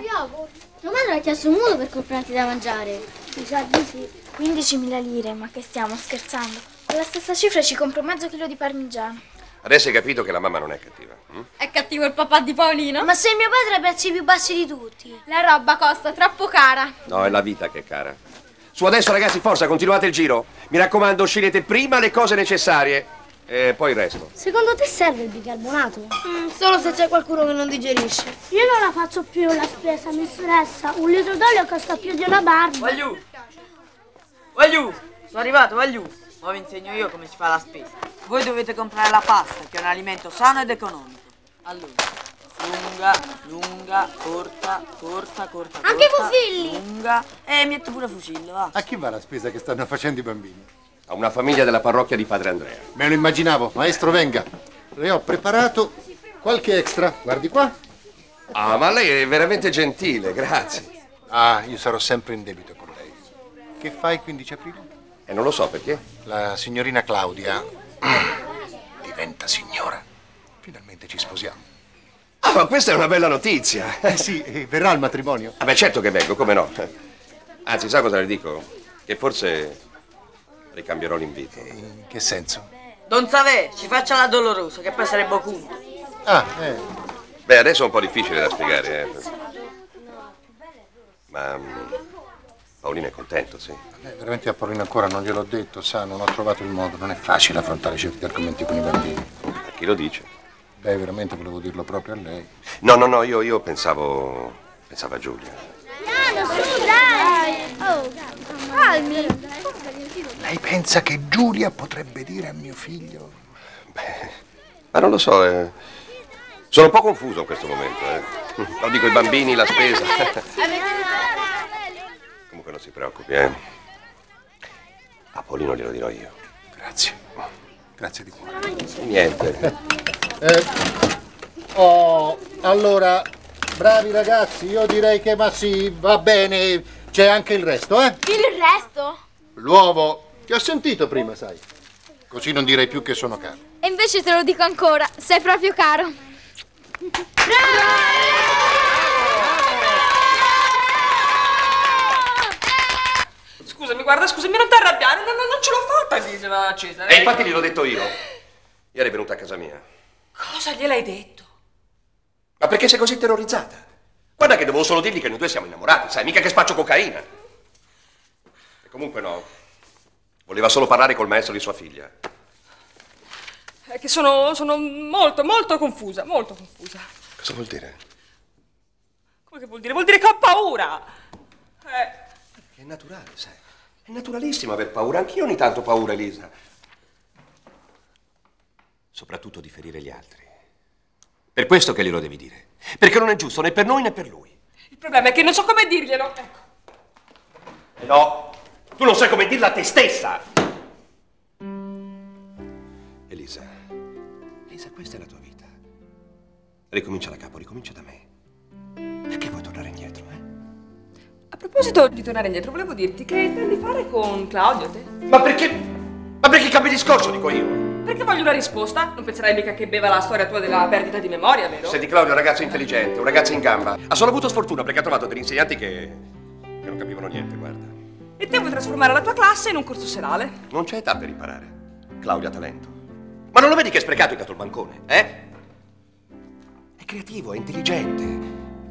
Tua madre ha chiesto un mulo per comprarti da mangiare. Mi sa di sì. 15.000 lire, ma che stiamo scherzando? Con la stessa cifra ci compro mezzo chilo di parmigiano. Adesso hai capito che la mamma non è cattiva. hm? È cattivo il papà di Paolino? Ma se mio padre ha i prezzi più bassi di tutti. La roba costa troppo cara. No, è la vita che è cara. Su adesso, ragazzi, forza, continuate il giro. Mi raccomando, scegliete prima le cose necessarie e poi il resto. Secondo te serve il bicarbonato? Mm, solo se c'è qualcuno che non digerisce. Io non la faccio più la spesa, mistressa. Un litro d'olio costa più di una barba. Voglio! Voglio! Sono arrivato, voglio! Ora vi insegno io come si fa la spesa. Voi dovete comprare la pasta, che è un alimento sano ed economico. Allora, lunga, lunga, corta, corta, corta, Anche i corta, fusilli! Lunga. E metto pure fusillo, va. A chi va la spesa che stanno facendo i bambini? A una famiglia della parrocchia di Padre Andrea. Me lo immaginavo, maestro venga. Le ho preparato qualche extra, guardi qua. Ah, ma lei è veramente gentile, grazie. Ah, io sarò sempre in debito con lei. Che fa il 15 aprile? E non lo so perché. La signorina Claudia diventa signora. Finalmente ci sposiamo. Ah, ma questa è una bella notizia. Eh sì, verrà al matrimonio. Ah, beh, certo che vengo, come no. Anzi, sa cosa le dico? Che forse ricambierò l'invito. In che senso? Don Savè, ci faccia la dolorosa, che poi sarebbe occulto. Ah, eh. Beh, adesso è un po' difficile da spiegare, eh. Ma mm, Paolino è contento, sì. Eh, veramente a Paolino ancora non gliel'ho detto, sa, non ho trovato il modo. Non è facile affrontare certi argomenti con i bambini. A chi lo dice? Beh, veramente volevo dirlo proprio a lei. No, no, no, io, io pensavo. pensavo a Giulia. Piano, su, dai! Oh, calmi! Lei pensa che Giulia potrebbe dire a mio figlio? Ma non lo so, eh. Sono un po' confuso in questo momento, eh. Lo dico, i bambini, la spesa. Non si preoccupi, eh. A Paolino glielo dirò io. Grazie. Grazie di cuore. Niente. Eh, oh, allora, bravi ragazzi, io direi che ma sì, va bene, c'è anche il resto, eh? Il resto? L'uovo, ti ho sentito prima, sai. Così non direi più che sono caro. E invece te lo dico ancora, sei proprio caro. Scusami, guarda, scusami, non ti arrabbiare, no, no, non ce l'ho fatta, diceva Cesare. E infatti gliel'ho detto io. Ieri è venuta a casa mia. Cosa gliel'hai detto? Ma perché sei così terrorizzata? Guarda che dovevo solo dirgli che noi due siamo innamorati, sai, mica che spaccio cocaina. E comunque no. Voleva solo parlare col maestro di sua figlia. È che sono, sono molto, molto confusa, molto confusa. Cosa vuol dire? Come che vuol dire? Vuol dire che ho paura. Eh, È naturale, sai. È naturalissimo aver paura. Anch'io ogni tanto ho paura, Elisa. Soprattutto di ferire gli altri. Per questo che glielo devi dire. Perché non è giusto né per noi né per lui. il problema è che non so come dirglielo. Ecco. E no, tu non sai come dirla a te stessa. Elisa, Elisa, questa è la tua vita. Ricomincia da capo, ricomincia da me. Proposito di tornare indietro, volevo dirti che intendi fare con Claudio te? Ma perché? Ma perché cambi discorso, dico io? Perché voglio una risposta? Non penserai mica che beva la storia tua della perdita di memoria, vero? Senti, Claudio è un ragazzo intelligente, un ragazzo in gamba. Ha solo avuto sfortuna perché ha trovato degli insegnanti che. che non capivano niente, guarda. E te vuoi trasformare la tua classe in un corso serale? Non c'è età per imparare. Claudio ha talento. Ma non lo vedi che è sprecato in cato il bancone, eh? È creativo, è intelligente.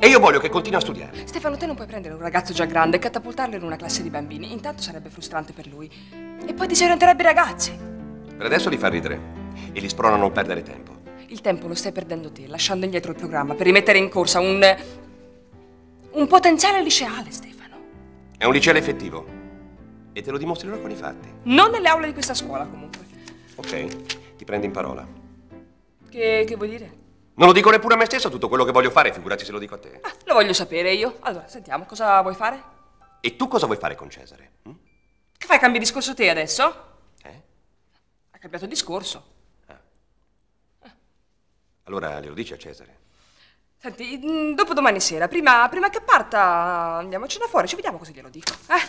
E io voglio che continui a studiare. Stefano, te non puoi prendere un ragazzo già grande e catapultarlo in una classe di bambini. Intanto sarebbe frustrante per lui. E poi disorienterebbe i ragazzi. Per adesso li fa ridere e li sprona a non perdere tempo. Il tempo lo stai perdendo te, lasciando indietro il programma per rimettere in corsa un. un potenziale liceale, Stefano. È un liceale effettivo. E te lo dimostrerò con i fatti. Non nelle aule di questa scuola, comunque. Ok? Ti prendi in parola. Che, che vuoi dire? Non lo dico neppure a me stesso tutto quello che voglio fare, figurati se lo dico a te. Lo voglio sapere io. Allora, sentiamo, cosa vuoi fare? E tu cosa vuoi fare con Cesare? hm? Che fai? Cambi discorso te adesso? Eh? Hai cambiato discorso. Allora glielo dici a Cesare. Senti, mm, dopo domani sera, prima, prima che parta, andiamo a cena fuori, ci vediamo così glielo dico. Eh?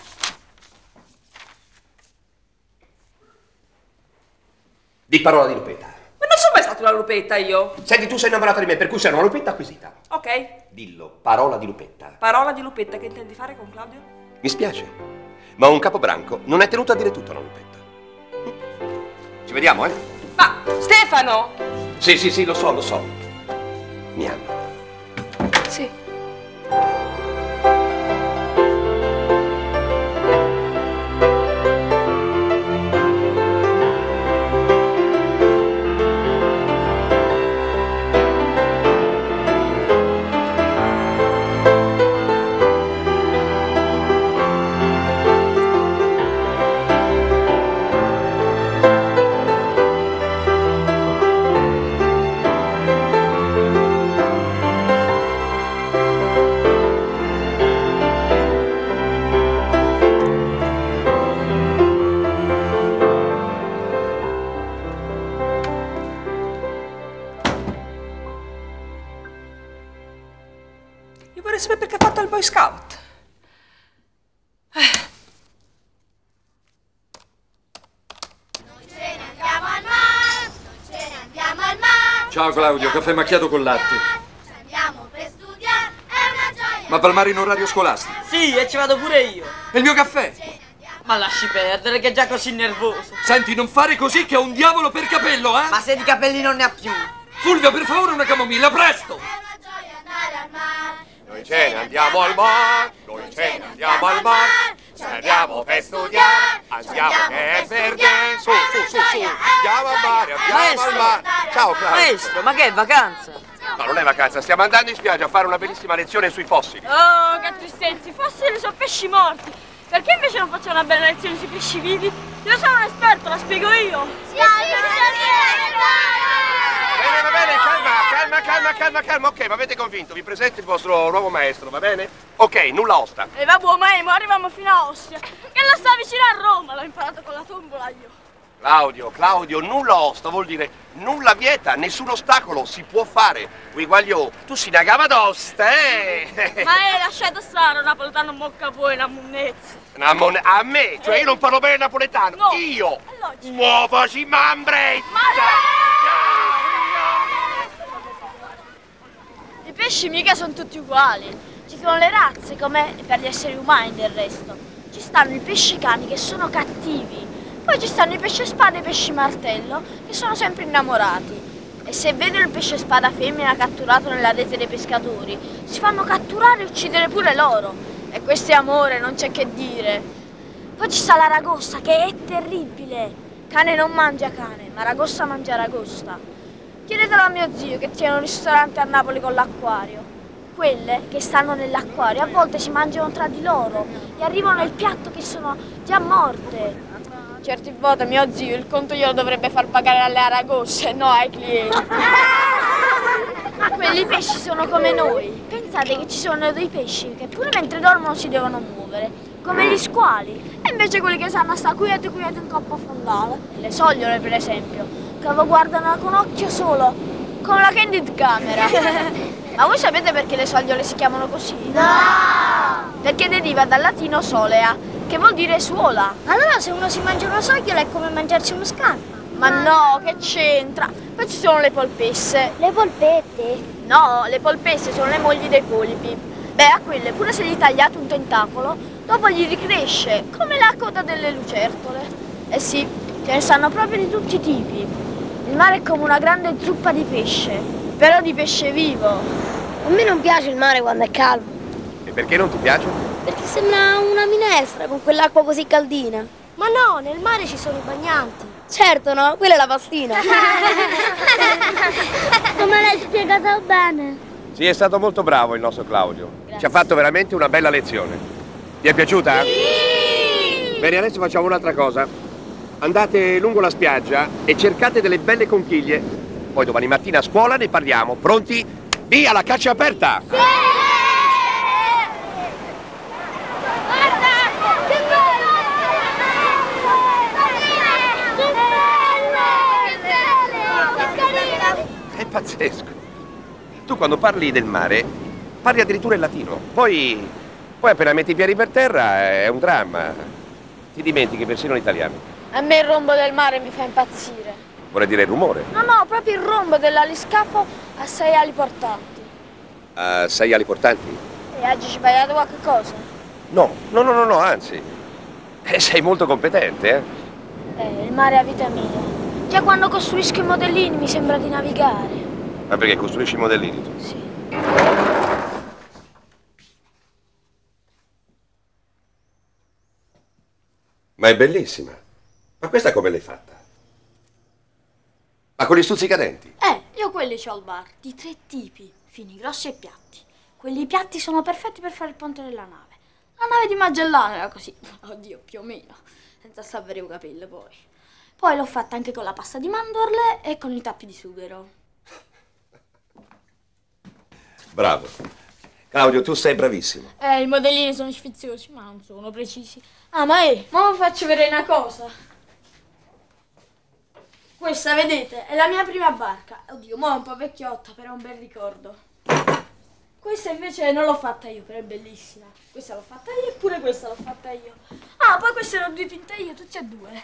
Di parola di lupetta. Non sono mai stata una lupetta io. Senti, tu sei innamorata di me, per cui sei una lupetta acquisita. Ok? Dillo, parola di lupetta. Parola di lupetta che intendi fare con Claudio? Mi spiace, ma un capobranco non è tenuto a dire tutto a una lupetta. Ci vediamo, eh? Ma, Stefano! Sì, sì, sì, lo so, lo so. Mi ami. Caffè macchiato con latte. Andiamo per studiare, è una gioia. Ma Palmare in orario scolastico. Sì, e ci vado pure io. E il mio caffè? Ma lasci perdere che è già così nervoso. Senti, non fare così che ho un diavolo per capello, eh? Ma se di capelli non ne ha più. Fulvio, per favore, una camomilla, presto! Noi ce ne andiamo al mare, noi ce ne andiamo al mare, andiamo per studiare, andiamo che è verde, su, su, su, su, andiamo al mare, andiamo al mare. Ciao Claudio. Maestro, ma che è vacanza? Ma non è vacanza, stiamo andando in spiaggia a fare una bellissima lezione sui fossili. Oh, che tristezza, i fossili sono pesci morti. Perché invece non facciamo una bella lezione sui pesci vivi? Io sono un esperto, la spiego io. Sì, sì, Bene, va bene, calma, calma, calma, calma, calma. Ok, mi avete convinto, vi presento il vostro nuovo maestro, va bene? Ok, nulla osta. E vabbè, ma mo arriviamo fino a Ostia, che la sta vicino a Roma, l'ho imparato con la tombola io. Claudio, Claudio, nulla osta vuol dire nulla vieta, nessun ostacolo si può fare. Guiguaglio, tu sei una gava d'osta, eh? Ma è lasciato stare, un napoletano mocca poi, una munnezza. Una mon- a me, cioè io non parlo bene napoletano, No. io! Muovosi, mambre! I pesci mica sono tutti uguali. Ci sono le razze, come per gli esseri umani del resto. Ci stanno i pesci cani che sono cattivi. Poi ci stanno i pesce spada e i pesci martello che sono sempre innamorati. E se vedono il pesce spada femmina catturato nella rete dei pescatori, si fanno catturare e uccidere pure loro. E questo è amore, non c'è che dire. Poi ci sta l'aragosta che è terribile. Cane non mangia cane, ma aragosta mangia aragosta. Chiedetelo a mio zio che tiene un ristorante a Napoli con l'acquario. Quelle che stanno nell'acquario a volte si mangiano tra di loro e arrivano nel piatto che sono già morte. Certe volte mio zio il conto glielo dovrebbe far pagare alle aragoste, no ai clienti. Quelli pesci sono come noi. Pensate che ci sono dei pesci che pure mentre dormono si devono muovere, come gli squali. E invece quelli che sanno sta quiete quiete in coppa fondale. Le sogliole per esempio, che lo guardano con occhio solo, come la candid camera. Ma voi sapete perché le sogliole si chiamano così? No! Perché deriva dal latino solea, che vuol dire suola. Allora se uno si mangia una sogliola è come mangiarsi uno scarpa. Ma no, che c'entra? Poi ci sono le polpesse. Le polpette? No, le polpesse sono le mogli dei polipi. Beh, a quelle, pure se gli tagliate un tentacolo, dopo gli ricresce, come la coda delle lucertole. Eh sì, ce ne stanno proprio di tutti i tipi. Il mare è come una grande zuppa di pesce, però di pesce vivo. A me non piace il mare quando è calmo, E perché non ti piace? perché sembra una minestra con quell'acqua così caldina. Ma no, nel mare ci sono i bagnanti. Certo, no? Quella è la pastina. Come l'hai spiegato bene. Sì, è stato molto bravo il nostro Claudio. Ci ha fatto veramente una bella lezione. Ti è piaciuta? Sì! Bene, adesso facciamo un'altra cosa. Andate lungo la spiaggia e cercate delle belle conchiglie. Poi domani mattina a scuola ne parliamo. Pronti? Via, la caccia aperta! È pazzesco. Tu quando parli del mare, parli addirittura in latino. Poi, poi appena metti i piedi per terra è un dramma. Ti dimentichi persino l'italiano. A me il rombo del mare mi fa impazzire. Vuole dire il rumore. No, no, proprio il rombo dell'aliscafo a sei ali portanti. Ah, sei ali portanti? E oggi ci sbagliato qualche cosa? No, no, no, no, no, anzi. Eh, sei molto competente, eh? Eh, il mare è vita mia. Già quando costruisco i modellini mi sembra di navigare. Ma perché costruisci i modellini tu? Sì. Ma è bellissima. Ma questa come l'hai fatta? Ma con gli stuzzicadenti? Eh, io quelli c'ho al bar, di tre tipi, fini, grossi e piatti. Quelli piatti sono perfetti per fare il ponte della nave. La nave di Magellano era così, oddio, più o meno, senza sapere un capello poi. Poi l'ho fatta anche con la pasta di mandorle e con i tappi di sughero. Bravo. Claudio, tu sei bravissimo. Eh, i modellini sono sfiziosi, ma non sono precisi. Ah, ma eh, ma vi faccio vedere una cosa. Questa, vedete, è la mia prima barca. Oddio, mo' è un po' vecchiotta, però è un bel ricordo. Questa invece non l'ho fatta io, però è bellissima. Questa l'ho fatta io e pure questa l'ho fatta io. Ah, poi queste le ho dipinte io, tutte e due.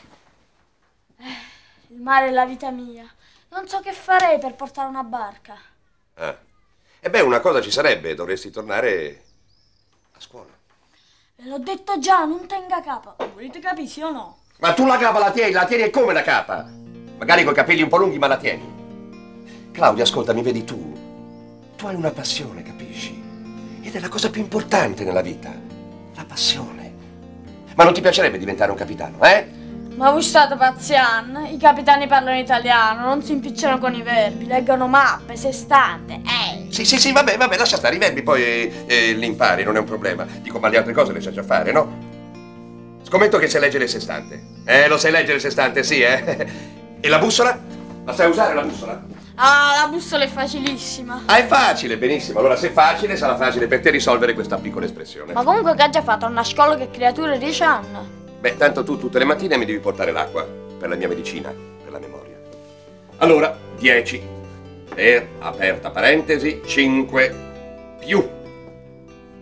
Eh, il mare è la vita mia. Non so che farei per portare una barca. Ah. E beh, una cosa ci sarebbe, dovresti tornare a scuola. Ve l'ho detto già, non tenga capa. Volete capire sì o no? Ma tu la capa la tieni, la tieni e come la capa? Magari coi capelli un po' lunghi, ma la tieni. Claudia, ascoltami, vedi tu? Tu hai una passione, capisci? Ed è la cosa più importante nella vita. La passione. Ma non ti piacerebbe diventare un capitano, eh? Ma voi state pazziando? I capitani parlano italiano, non si impicciano con i verbi, leggono mappe, sestante, eh! Sì, sì, sì, vabbè, vabbè, lascia stare i verbi, poi eh, eh, li impari, non è un problema. Dico, ma le altre cose le sai già fare, no? Scommetto che sai leggere il sestante. Eh, lo sai leggere il sestante, sì, eh? E la bussola? La sai usare la bussola? Ah, la bussola è facilissima. Ah, è facile, benissimo. Allora, se è facile, sarà facile per te risolvere questa piccola espressione. Ma comunque che ha già fatto una scuola che creature 10 anni. Beh, tanto tu tutte le mattine mi devi portare l'acqua per la mia medicina, per la memoria. Allora, 10 per aperta parentesi 5 più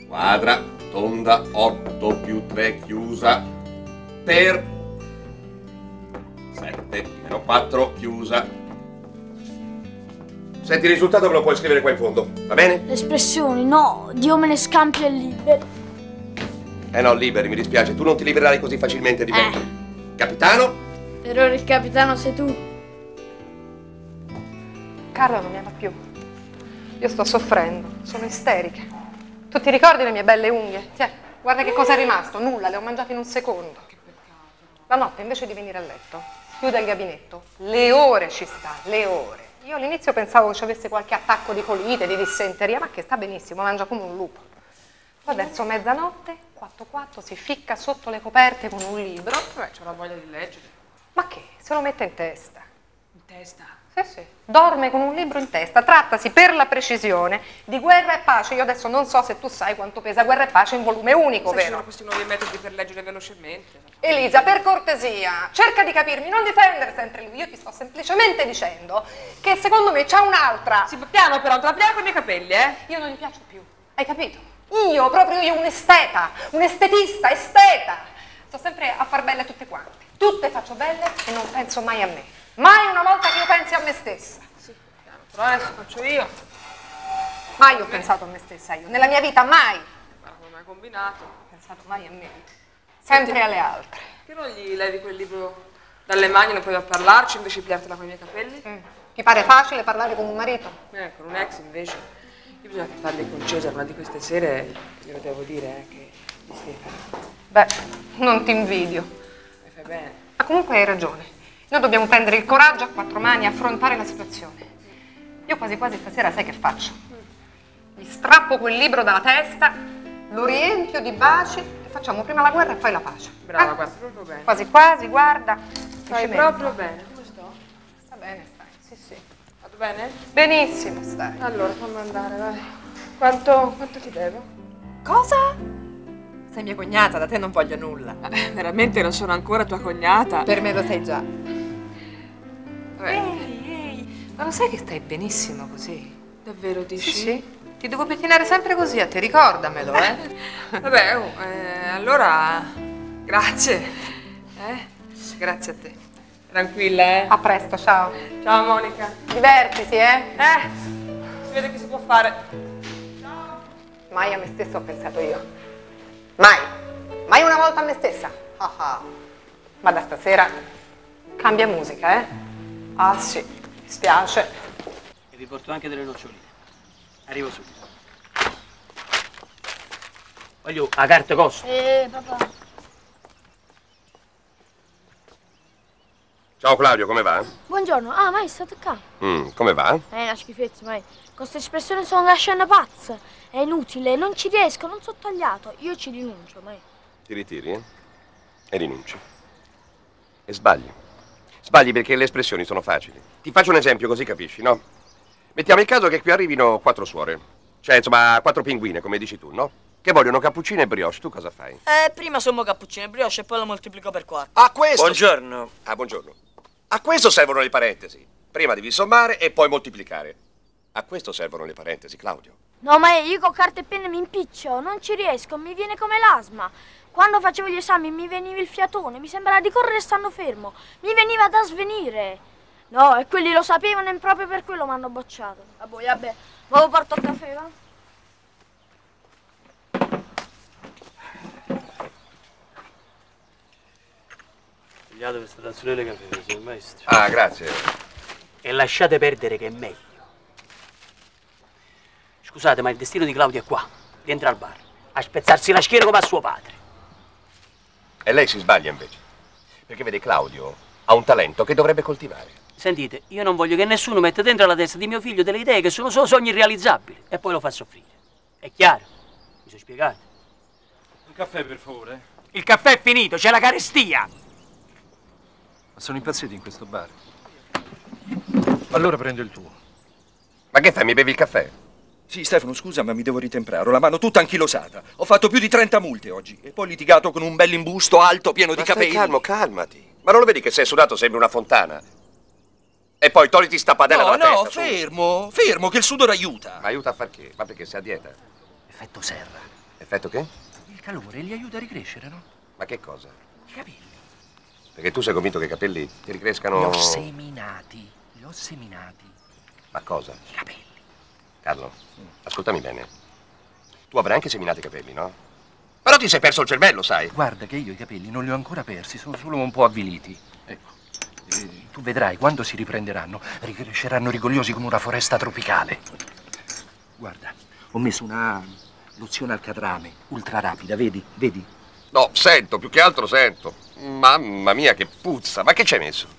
quadra tonda 8 più 3 chiusa per 7 meno 4 chiusa. Senti il risultato me lo puoi scrivere qua in fondo, va bene? Le espressioni, no, Dio me ne scampi e liberi. Eh no, liberi, mi dispiace, tu non ti libererai così facilmente di me. Capitano? Per ora il capitano sei tu. Carlo non mi ama più. Io sto soffrendo, sono isterica. Tu ti ricordi le mie belle unghie? Tiè, guarda che cosa è rimasto, nulla, le ho mangiate in un secondo. La notte invece di venire a letto, chiude il gabinetto, le ore ci sta, le ore. Io all'inizio pensavo che ci avesse qualche attacco di colite, di dissenteria, ma che sta benissimo, mangia come un lupo. Poi verso mezzanotte, 4-4, si ficca sotto le coperte con un libro. Vabbè, c'ho la voglia di leggere. Ma che? Se lo mette in testa. In testa? Sì, sì. Dorme con un libro in testa. Trattasi per la precisione di guerra e pace. Io adesso non so se tu sai quanto pesa guerra e pace in volume unico, Sai, ci vero? sono questi nuovi metodi per leggere velocemente. Elisa, per cortesia, cerca di capirmi, non difendere sempre lui. Io ti sto semplicemente dicendo che secondo me c'è un'altra. Sì, piano però, te la piano con i miei capelli, eh? Io non gli piaccio più. Hai capito? Io, proprio io, un esteta, un estetista, esteta. Sto sempre a far belle a tutte quante. Tutte faccio belle e non penso mai a me. Mai una volta che io pensi a me stessa. Però adesso faccio io. Mai ho pensato a me stessa io. Nella mia vita mai. Guarda come hai combinato. Ho pensato mai a me. Sempre alle altre. Che non gli levi quel libro dalle mani e non provi a parlarci invece di pigliartela con i miei capelli? Ti pare facile parlare con un marito? Eh, con un ex invece. Io bisogna che parli con Cesare una di queste sere, glielo devo dire, eh, che di Stefano. Beh, non ti invidio. E fai bene. Ma comunque hai ragione. Noi dobbiamo prendere il coraggio a quattro mani e affrontare la situazione. Io quasi quasi stasera sai che faccio? Gli strappo quel libro dalla testa, lo riempio di baci e facciamo prima la guerra e poi la pace. Brava, Eh? bene. Quasi quasi, guarda. Riuscimento. proprio bene. Come sto? Sta bene, stai. Sì, sì. Vado bene? Benissimo, stai. Allora, fammi andare, vai. Quanto, quanto ti devo? Cosa? Sei mia cognata, da te non voglio nulla. Vabbè, veramente non sono ancora tua cognata. Per me lo sei già. Ehi, ehi, ma lo sai che stai benissimo così? Davvero dici? Sì, sì. Ti devo pettinare sempre così, a te ricordamelo, eh? Vabbè, oh, eh, allora, grazie. Eh? Grazie a te. Tranquilla, eh? A presto, ciao. Ciao Monica. Divertiti, eh? Eh, si vede che si può fare. Mai a me stessa ho pensato io. Mai. Mai una volta a me stessa. Ah ah. Ma da stasera cambia musica, eh? Ah sì, mi spiace. E vi porto anche delle noccioline. Arrivo subito. Voglio la carta costa. Eh, papà. Ciao Claudio, come va? Buongiorno. Ah, mai state qua? Mm, come va? Eh, una schifezza, mai. Con queste espressioni sono una scena pazza. È inutile, non ci riesco, non so tagliato. Io ci rinuncio, mai. Ti ritiri, eh? E rinunci. E sbagli. Sbagli perché le espressioni sono facili. Ti faccio un esempio così capisci, no? Mettiamo il caso che qui arrivino quattro suore. Cioè, insomma, quattro pinguine, come dici tu, no? Che vogliono cappuccino e brioche. Tu cosa fai? Eh, prima sommo cappuccino e brioche e poi lo moltiplico per 4. A questo... Buongiorno. Ah, buongiorno. A questo servono le parentesi. Prima devi sommare e poi moltiplicare. A questo servono le parentesi, Claudio. No, ma io con carta e penna mi impiccio, non ci riesco, mi viene come l'asma. Quando facevo gli esami mi veniva il fiatone, mi sembrava di correre stando fermo, mi veniva da svenire. No, e quelli lo sapevano e proprio per quello mi hanno bocciato. Vabbè, vabbè, ma lo porto il caffè, va? Tagliate questa tazzolina di caffè, signor maestro. Ah, grazie. E lasciate perdere che è meglio. Scusate, ma il destino di Claudio è qua. Rientra al bar. A spezzarsi la schiena come a suo padre. E lei si sbaglia invece. Perché vede Claudio ha un talento che dovrebbe coltivare. Sentite, io non voglio che nessuno metta dentro la testa di mio figlio delle idee che sono solo sogni irrealizzabili e poi lo fa soffrire. È chiaro? Mi sono spiegato? Un caffè, per favore. Il caffè è finito, c'è la carestia! Ma sono impazziti in questo bar. Allora prendo il tuo. Ma che fai, mi bevi il caffè? Sì, Stefano, scusa, ma mi devo ritemprare. Ho la mano tutta anchilosata. Ho fatto più di 30 multe oggi. E poi ho litigato con un bell'imbusto alto, pieno Ma di capelli. calmo, calmati. Ma non lo vedi che sei sudato, sembri una fontana? E poi togliti sta padella No, dalla no, testa. su. fermo, fermo, che il sudore aiuta. Ma aiuta a far che? Ma perché sei a dieta? Effetto serra. Effetto che? Il calore li aiuta a ricrescere, no? Ma che cosa? I capelli. Perché tu sei convinto che i capelli ti Li ricrescano... ho seminati. Li ho seminati. Ma cosa? I capelli. Carlo, ascoltami bene. Tu avrai anche seminato i capelli, no? Però ti sei perso il cervello, sai? Guarda che io i capelli non li ho ancora persi, sono solo un po' avviliti. Ecco. Eh, tu vedrai, quando si riprenderanno, ricresceranno rigogliosi come una foresta tropicale. Guarda, ho messo una lozione al catrame, ultra rapida, vedi? Vedi? No, sento, più che altro sento. Mamma mia, che puzza. Ma che ci hai messo?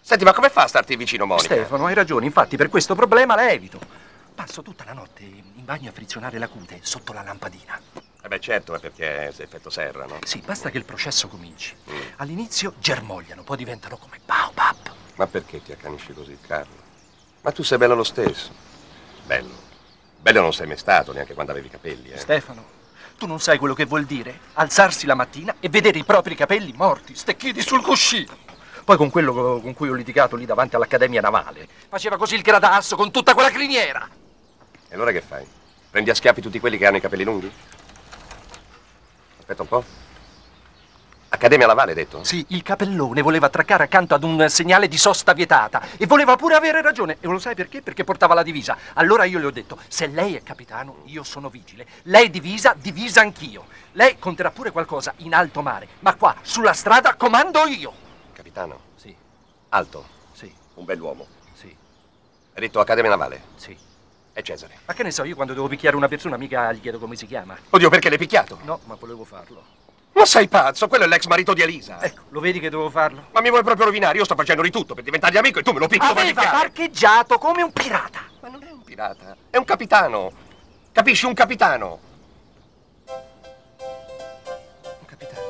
Senti, ma come fa a starti vicino, Monica? Stefano, hai ragione, infatti per questo problema la evito. Passo tutta la notte in bagno a frizionare la cute sotto la lampadina. Eh beh, certo, è perché è effetto serra, no? Sì, basta che il processo cominci. All'inizio germogliano, poi diventano come baobab. Ma perché ti accanisci così, Carlo? Ma tu sei bello lo stesso. Bello. Bello non sei mai stato, neanche quando avevi i capelli, eh. Stefano, tu non sai quello che vuol dire alzarsi la mattina e vedere i propri capelli morti, stecchiti sul cuscino. Poi con quello co- con cui ho litigato lì davanti all'Accademia Navale, faceva così il gradasso con tutta quella criniera. E allora che fai? Prendi a schiaffi tutti quelli che hanno i capelli lunghi? Aspetta un po'. Accademia Lavale, hai detto? Sì, il capellone voleva attraccare accanto ad un segnale di sosta vietata e voleva pure avere ragione. E lo sai perché? Perché portava la divisa. Allora io le ho detto, se lei è capitano, io sono vigile. Lei è divisa, divisa anch'io. Lei conterà pure qualcosa in alto mare, ma qua, sulla strada, comando io. Capitano? Sì. Alto? Sì. Un bell'uomo? Sì. Hai detto Accademia Navale? Sì. E Cesare? Ma che ne so, io quando devo picchiare una persona mica gli chiedo come si chiama. Oddio, perché l'hai picchiato? No, ma volevo farlo. Ma sei pazzo? Quello è l'ex marito di Elisa. Ecco, lo vedi che devo farlo? Ma mi vuoi proprio rovinare? Io sto facendo di tutto per diventargli amico e tu me lo picchi Aveva parcheggiato come un pirata. Ma non è un pirata, è un capitano. Capisci? Un capitano. Un capitano.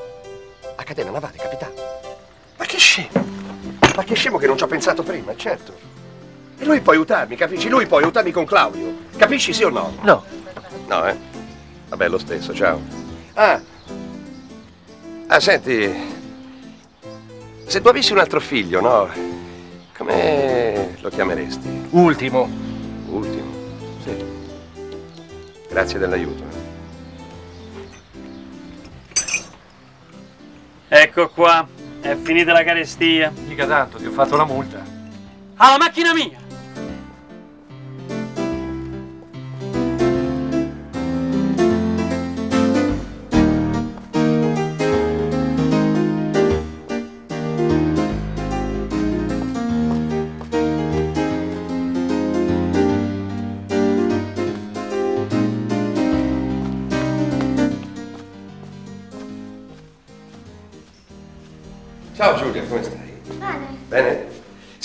Accademia Navale, capitano. Ma che scemo. Ma che scemo che non ci ho pensato prima, certo. E lui può aiutarmi, capisci? Lui può aiutarmi con Claudio. Capisci sì o no? No. No, eh? Vabbè, lo stesso, ciao. Ah. Ah, senti. Se tu avessi un altro figlio, no? Come lo chiameresti? Ultimo. Ultimo. Sì. Grazie dell'aiuto. Ecco qua, è finita la carestia. Mica tanto, ti ho fatto la multa. Alla macchina mia!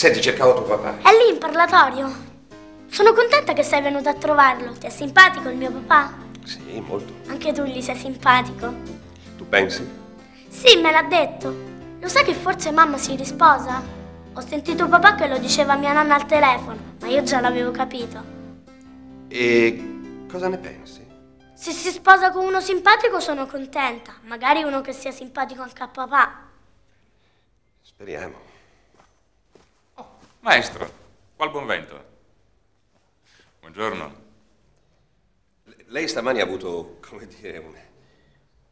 Senti, cercavo tuo papà. È lì in parlatorio. Sono contenta che sei venuto a trovarlo. Ti è simpatico il mio papà? Sì, molto. Anche tu gli sei simpatico? Tu pensi? Sì, me l'ha detto. Lo sai che forse mamma si risposa? Ho sentito papà che lo diceva mia nonna al telefono, ma io già l'avevo capito. E cosa ne pensi? Se si sposa con uno simpatico sono contenta. Magari uno che sia simpatico anche a papà. Speriamo. Maestro, qual buon vento. Buongiorno. Lei stamani ha avuto, come dire, un-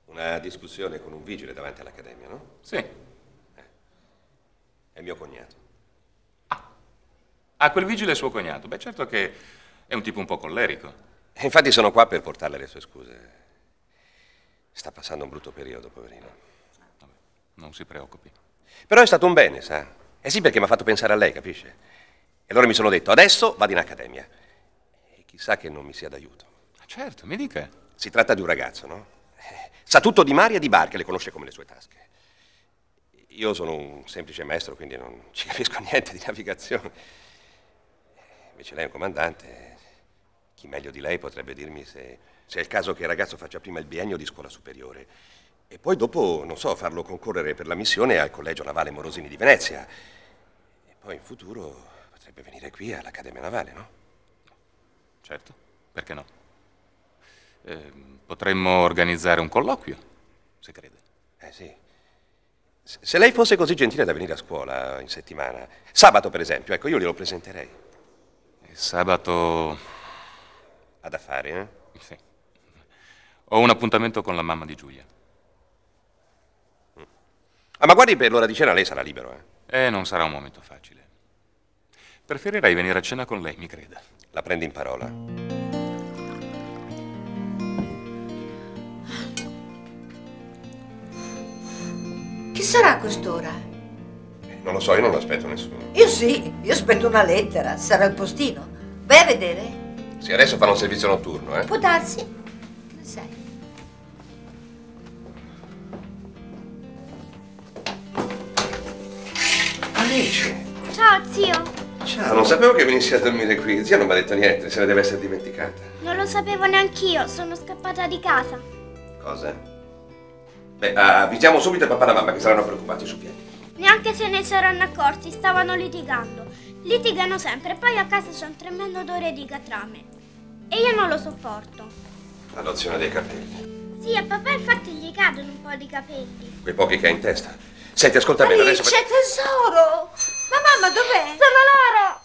una discussione con un vigile davanti all'accademia, no? Sì. È mio cognato. Ah, quel vigile è suo cognato. Beh, certo che è un tipo un po' collerico. E infatti sono qua per portarle le sue scuse. Sta passando un brutto periodo, poverino. Non si preoccupi. Però è stato un bene, sa? Eh sì, perché mi ha fatto pensare a lei, capisce? E allora mi sono detto, adesso vado in accademia. E chissà che non mi sia d'aiuto. Certo, mi dica. Si tratta di un ragazzo, no? Eh, Sa tutto di mare e di bar, che le conosce come le sue tasche. Io sono un semplice maestro, quindi non ci capisco niente di navigazione. Invece lei è un comandante. Chi meglio di lei potrebbe dirmi se, se è il caso che il ragazzo faccia prima il biennio di scuola superiore e poi dopo, non so, farlo concorrere per la missione al Collegio Navale Morosini di Venezia. E poi in futuro potrebbe venire qui all'Accademia Navale, no? Certo, perché no? Ehm, potremmo organizzare un colloquio, se crede. Eh sì. Se lei fosse così gentile da venire a scuola in settimana, sabato per esempio, ecco, io glielo presenterei. E sabato... Ha da fare, eh? Sì. Ho un appuntamento con la mamma di Giulia. Ah, ma guardi, per l'ora di cena lei sarà libero, eh? E non sarà un momento facile. Preferirei venire a cena con lei, mi creda. La prendi in parola? Chi sarà a quest'ora? Non lo so, io non aspetto nessuno. Io sì, io aspetto una lettera, sarà il postino. Vai a vedere. Sì, adesso fanno un servizio notturno, eh? Può darsi. Ne sai. Alice! Ciao zio. Ciao, non sapevo che venissi a dormire qui. Zia non mi ha detto niente, se ne deve essere dimenticata. Non lo sapevo neanch'io, sono scappata di casa. Cosa? Beh, avvisiamo subito papà e la mamma che saranno preoccupati su piedi. Neanche se ne saranno accorti, stavano litigando. Litigano sempre, poi a casa c'è un tremendo odore di catrame. E io non lo sopporto. L'adozione dei capelli. Sì, a papà infatti gli cadono un po' di capelli. Quei pochi che ha in testa. Senti, ascolta bene, adesso... Alice, tesoro! Ma mamma dov'è? Sono loro!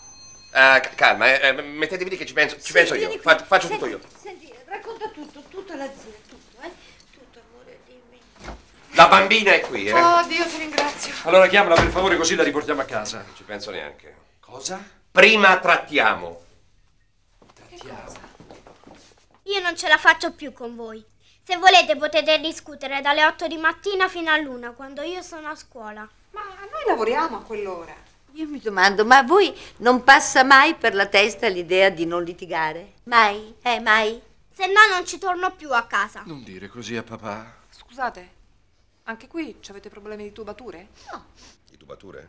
Ah, calma, eh, eh, mettetevi lì che ci penso, ci penso io. qui. Fa- faccio Senti, tutto io. Senti, racconta tutto, tutto alla zia, tutto, eh? Tutto, amore, dimmi. La bambina è qui, eh? Oh, Dio, ti ringrazio. Allora chiamala per favore così la riportiamo a casa. Non ci penso neanche. Cosa? Prima trattiamo. Io non ce la faccio più con voi. Se volete potete discutere dalle 8 di mattina fino all'una, quando io sono a scuola. Ma noi lavoriamo a quell'ora. Io mi domando, ma a voi non passa mai per la testa l'idea di non litigare? Mai? Eh, mai? Se no non ci torno più a casa. Non dire così a papà. Scusate, anche qui ci avete problemi di tubature? Di tubature?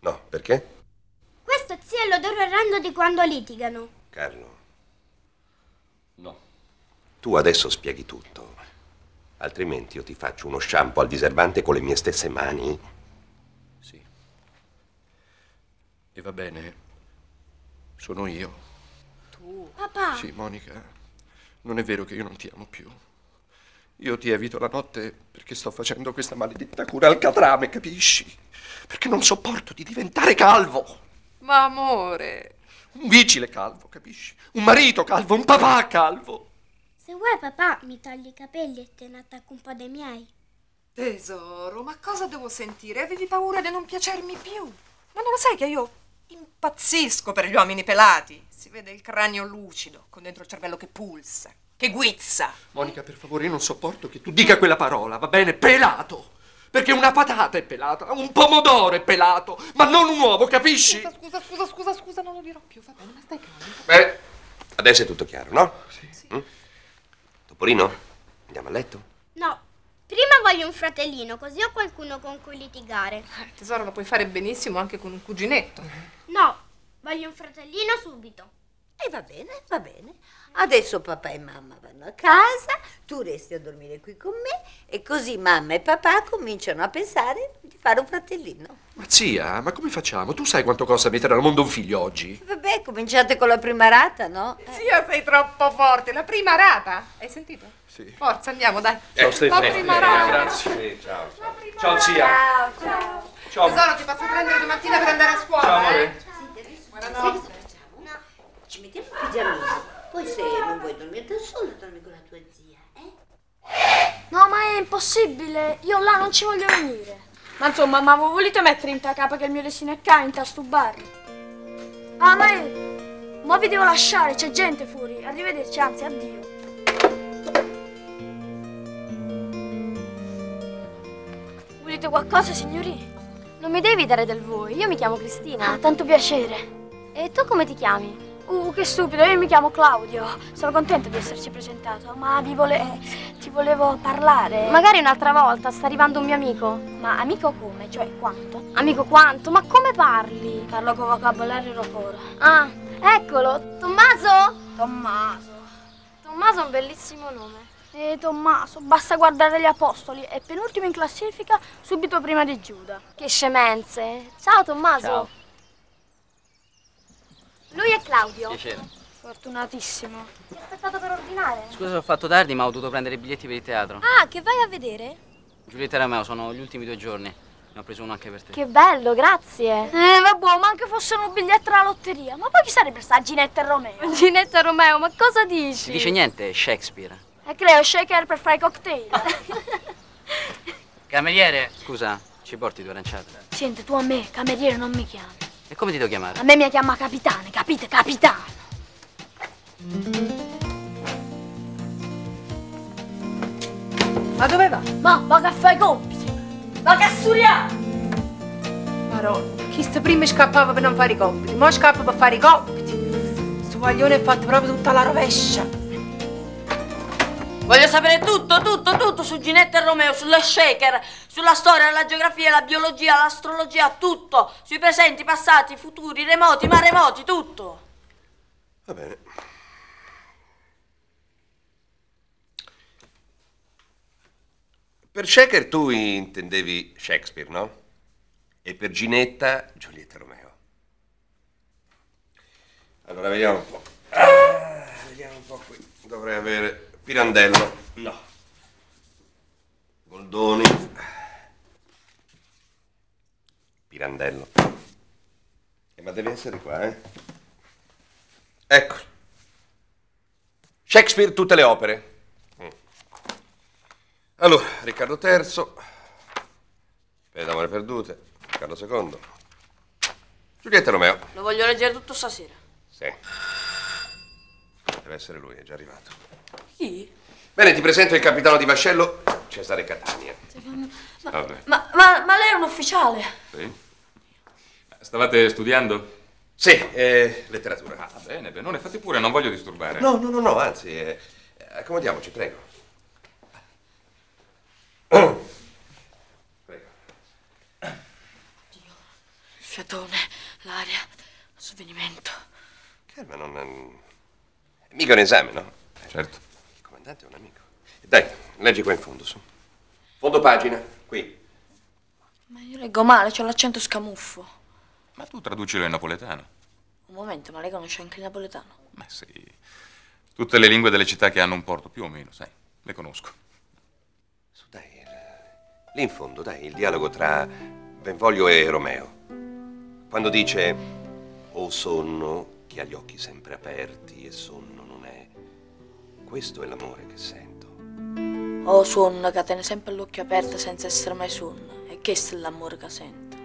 No, perché? Questo zio è l'odore orrendo di quando litigano. Carlo. No. Tu adesso spieghi tutto. Altrimenti io ti faccio uno shampoo al diserbante con le mie stesse mani. Sì. E va bene. Sono io. Tu? Papà. Sì, Monica, non è vero che io non ti amo più. Io ti evito la notte perché sto facendo questa maledetta cura al catrame, capisci? Perché non sopporto di diventare calvo. Ma amore. Un vigile calvo, capisci? Un marito calvo, un papà calvo. Se vuoi papà mi togli i capelli e te ne attacco un po' dei miei. Tesoro, ma cosa devo sentire? Avevi paura di non piacermi più? Ma non lo sai che io impazzisco per gli uomini pelati? Si vede il cranio lucido, con dentro il cervello che pulsa, che guizza. Monica, per favore, io non sopporto che tu dica quella parola, va bene? Pelato! Perché una patata è pelata, un pomodoro è pelato, ma non un uovo, capisci? Scusa, scusa, scusa, scusa, scusa, non lo dirò più, va bene, ma stai calmo. Beh, adesso è tutto chiaro, no? Sì. Topolino, andiamo a letto? No, prima voglio un fratellino, così ho qualcuno con cui litigare. Tesoro, lo puoi fare benissimo anche con un cuginetto. No, voglio un fratellino subito. E va bene, va bene. Adesso papà e mamma vanno a casa, tu resti a dormire qui con me e così mamma e papà cominciano a pensare di fare un fratellino. Ma zia, ma come facciamo? Tu sai quanto costa mettere al mondo un figlio oggi? Vabbè, cominciate con la prima rata, no? Zia, sei troppo forte. La prima rata. Hai sentito? Sì. Forza, andiamo, dai. Ciao, Stefano. La prima rata. Grazie. ciao. Ciao, zia. Ciao, ciao. Ciao. Tesoro, ti posso prendere domattina per andare a scuola, Ciao, eh? amore. Buonanotte. Ci mettiamo il pigiamino, poi se non vuoi dormire da sola, dormi con la tua zia, eh? No, ma è impossibile. Io là non ci voglio venire. Ma insomma, ma voi volete mettere in ta capa che il mio destino è qua, in ta stu bar? Ah, ma io... Ma vi devo lasciare, c'è gente fuori. Arrivederci, anzi, addio. Volete qualcosa, signori? Non mi devi dare del voi, io mi chiamo Cristina. Ah, tanto piacere. E tu come ti chiami? Uh, che stupido, io mi chiamo Claudio. Sono contento di esserci presentato, ma vi vole... ti volevo parlare. Magari un'altra volta, sta arrivando un mio amico. Ma amico come? Cioè quanto? Amico quanto? Ma come parli? Parlo con vocabolario rocoro. Ah, eccolo, Tommaso? Tommaso. Tommaso è un bellissimo nome. Eh, Tommaso, basta guardare gli apostoli. È penultimo in classifica, subito prima di Giuda. Che scemenze. Ciao Tommaso. Ciao. Lui è Claudio. Piacere. Fortunatissimo. Ti ho aspettato per ordinare. Scusa se ho fatto tardi, ma ho dovuto prendere i biglietti per il teatro. Ah, che vai a vedere? Giulietta e Romeo sono gli ultimi due giorni. Ne ho preso uno anche per te. Che bello, grazie. Eh, vabbè, ma anche fossero un biglietto alla lotteria. Ma poi chi sarebbe sta Ginetta e Romeo? Ginetta e Romeo, ma cosa dici? Si dice niente, Shakespeare. E creo shaker per fare i cocktail. Cameriere! Scusa, ci porti due aranciate? Senti, tu a me, cameriere, non mi chiami. E come ti devo chiamare? A me mi chiama capitano, capite? Capitano. Ma dove va? Ma va che fai i compiti. Va che studiare. Maronna, chi sta prima scappava per non fare i compiti, mo scappa per fare i compiti. Sto guaglione è fatto proprio tutta la rovescia. Voglio sapere tutto, tutto, tutto su Ginetta e Romeo, sulle shaker, sulla storia, la geografia, la biologia, l'astrologia, tutto. Sui presenti, passati, futuri, remoti, ma remoti, tutto. Va bene. Per Shaker tu intendevi Shakespeare, no? E per Ginetta, Giulietta Romeo. Allora, vediamo un po'. Ah, vediamo un po' qui. Dovrei avere Pirandello. No. Goldoni. Pirandello. Eh, ma deve essere qua, eh? Ecco. Shakespeare, tutte le opere. Mm. Allora, Riccardo III, Pene d'amore perdute, Carlo II, Giulietta Romeo. Lo voglio leggere tutto stasera. Sì. Deve essere lui, è già arrivato. Chi? Bene, ti presento il capitano di vascello, Cesare Catania. Ma, Vabbè. ma, ma, ma lei è un ufficiale. Sì? Stavate studiando? Sì, eh, letteratura. Ah, bene, bene, non ne fate pure, non voglio disturbare. No, no, no, no, anzi, eh, accomodiamoci, prego. Il fiatone, l'aria, lo svenimento. Calma, non... È mica un esame, no? Certo. Comandante è un amico. Dai, leggi qua in fondo, su. Fondo pagina, qui. Ma io leggo male, c'ho l'accento scamuffo. Ma tu traducilo in napoletano. Un momento, ma lei conosce anche il napoletano? Ma sì. Tutte le lingue delle città che hanno un porto, più o meno, sai, le conosco. Lì in fondo, dai, il dialogo tra Benvolio e Romeo. Quando dice o sonno che ha gli occhi sempre aperti e sonno non è. Questo è l'amore che sento. Oh, sonno che tiene sempre l'occhio aperto senza essere mai sonno. E questo è l'amore che sento.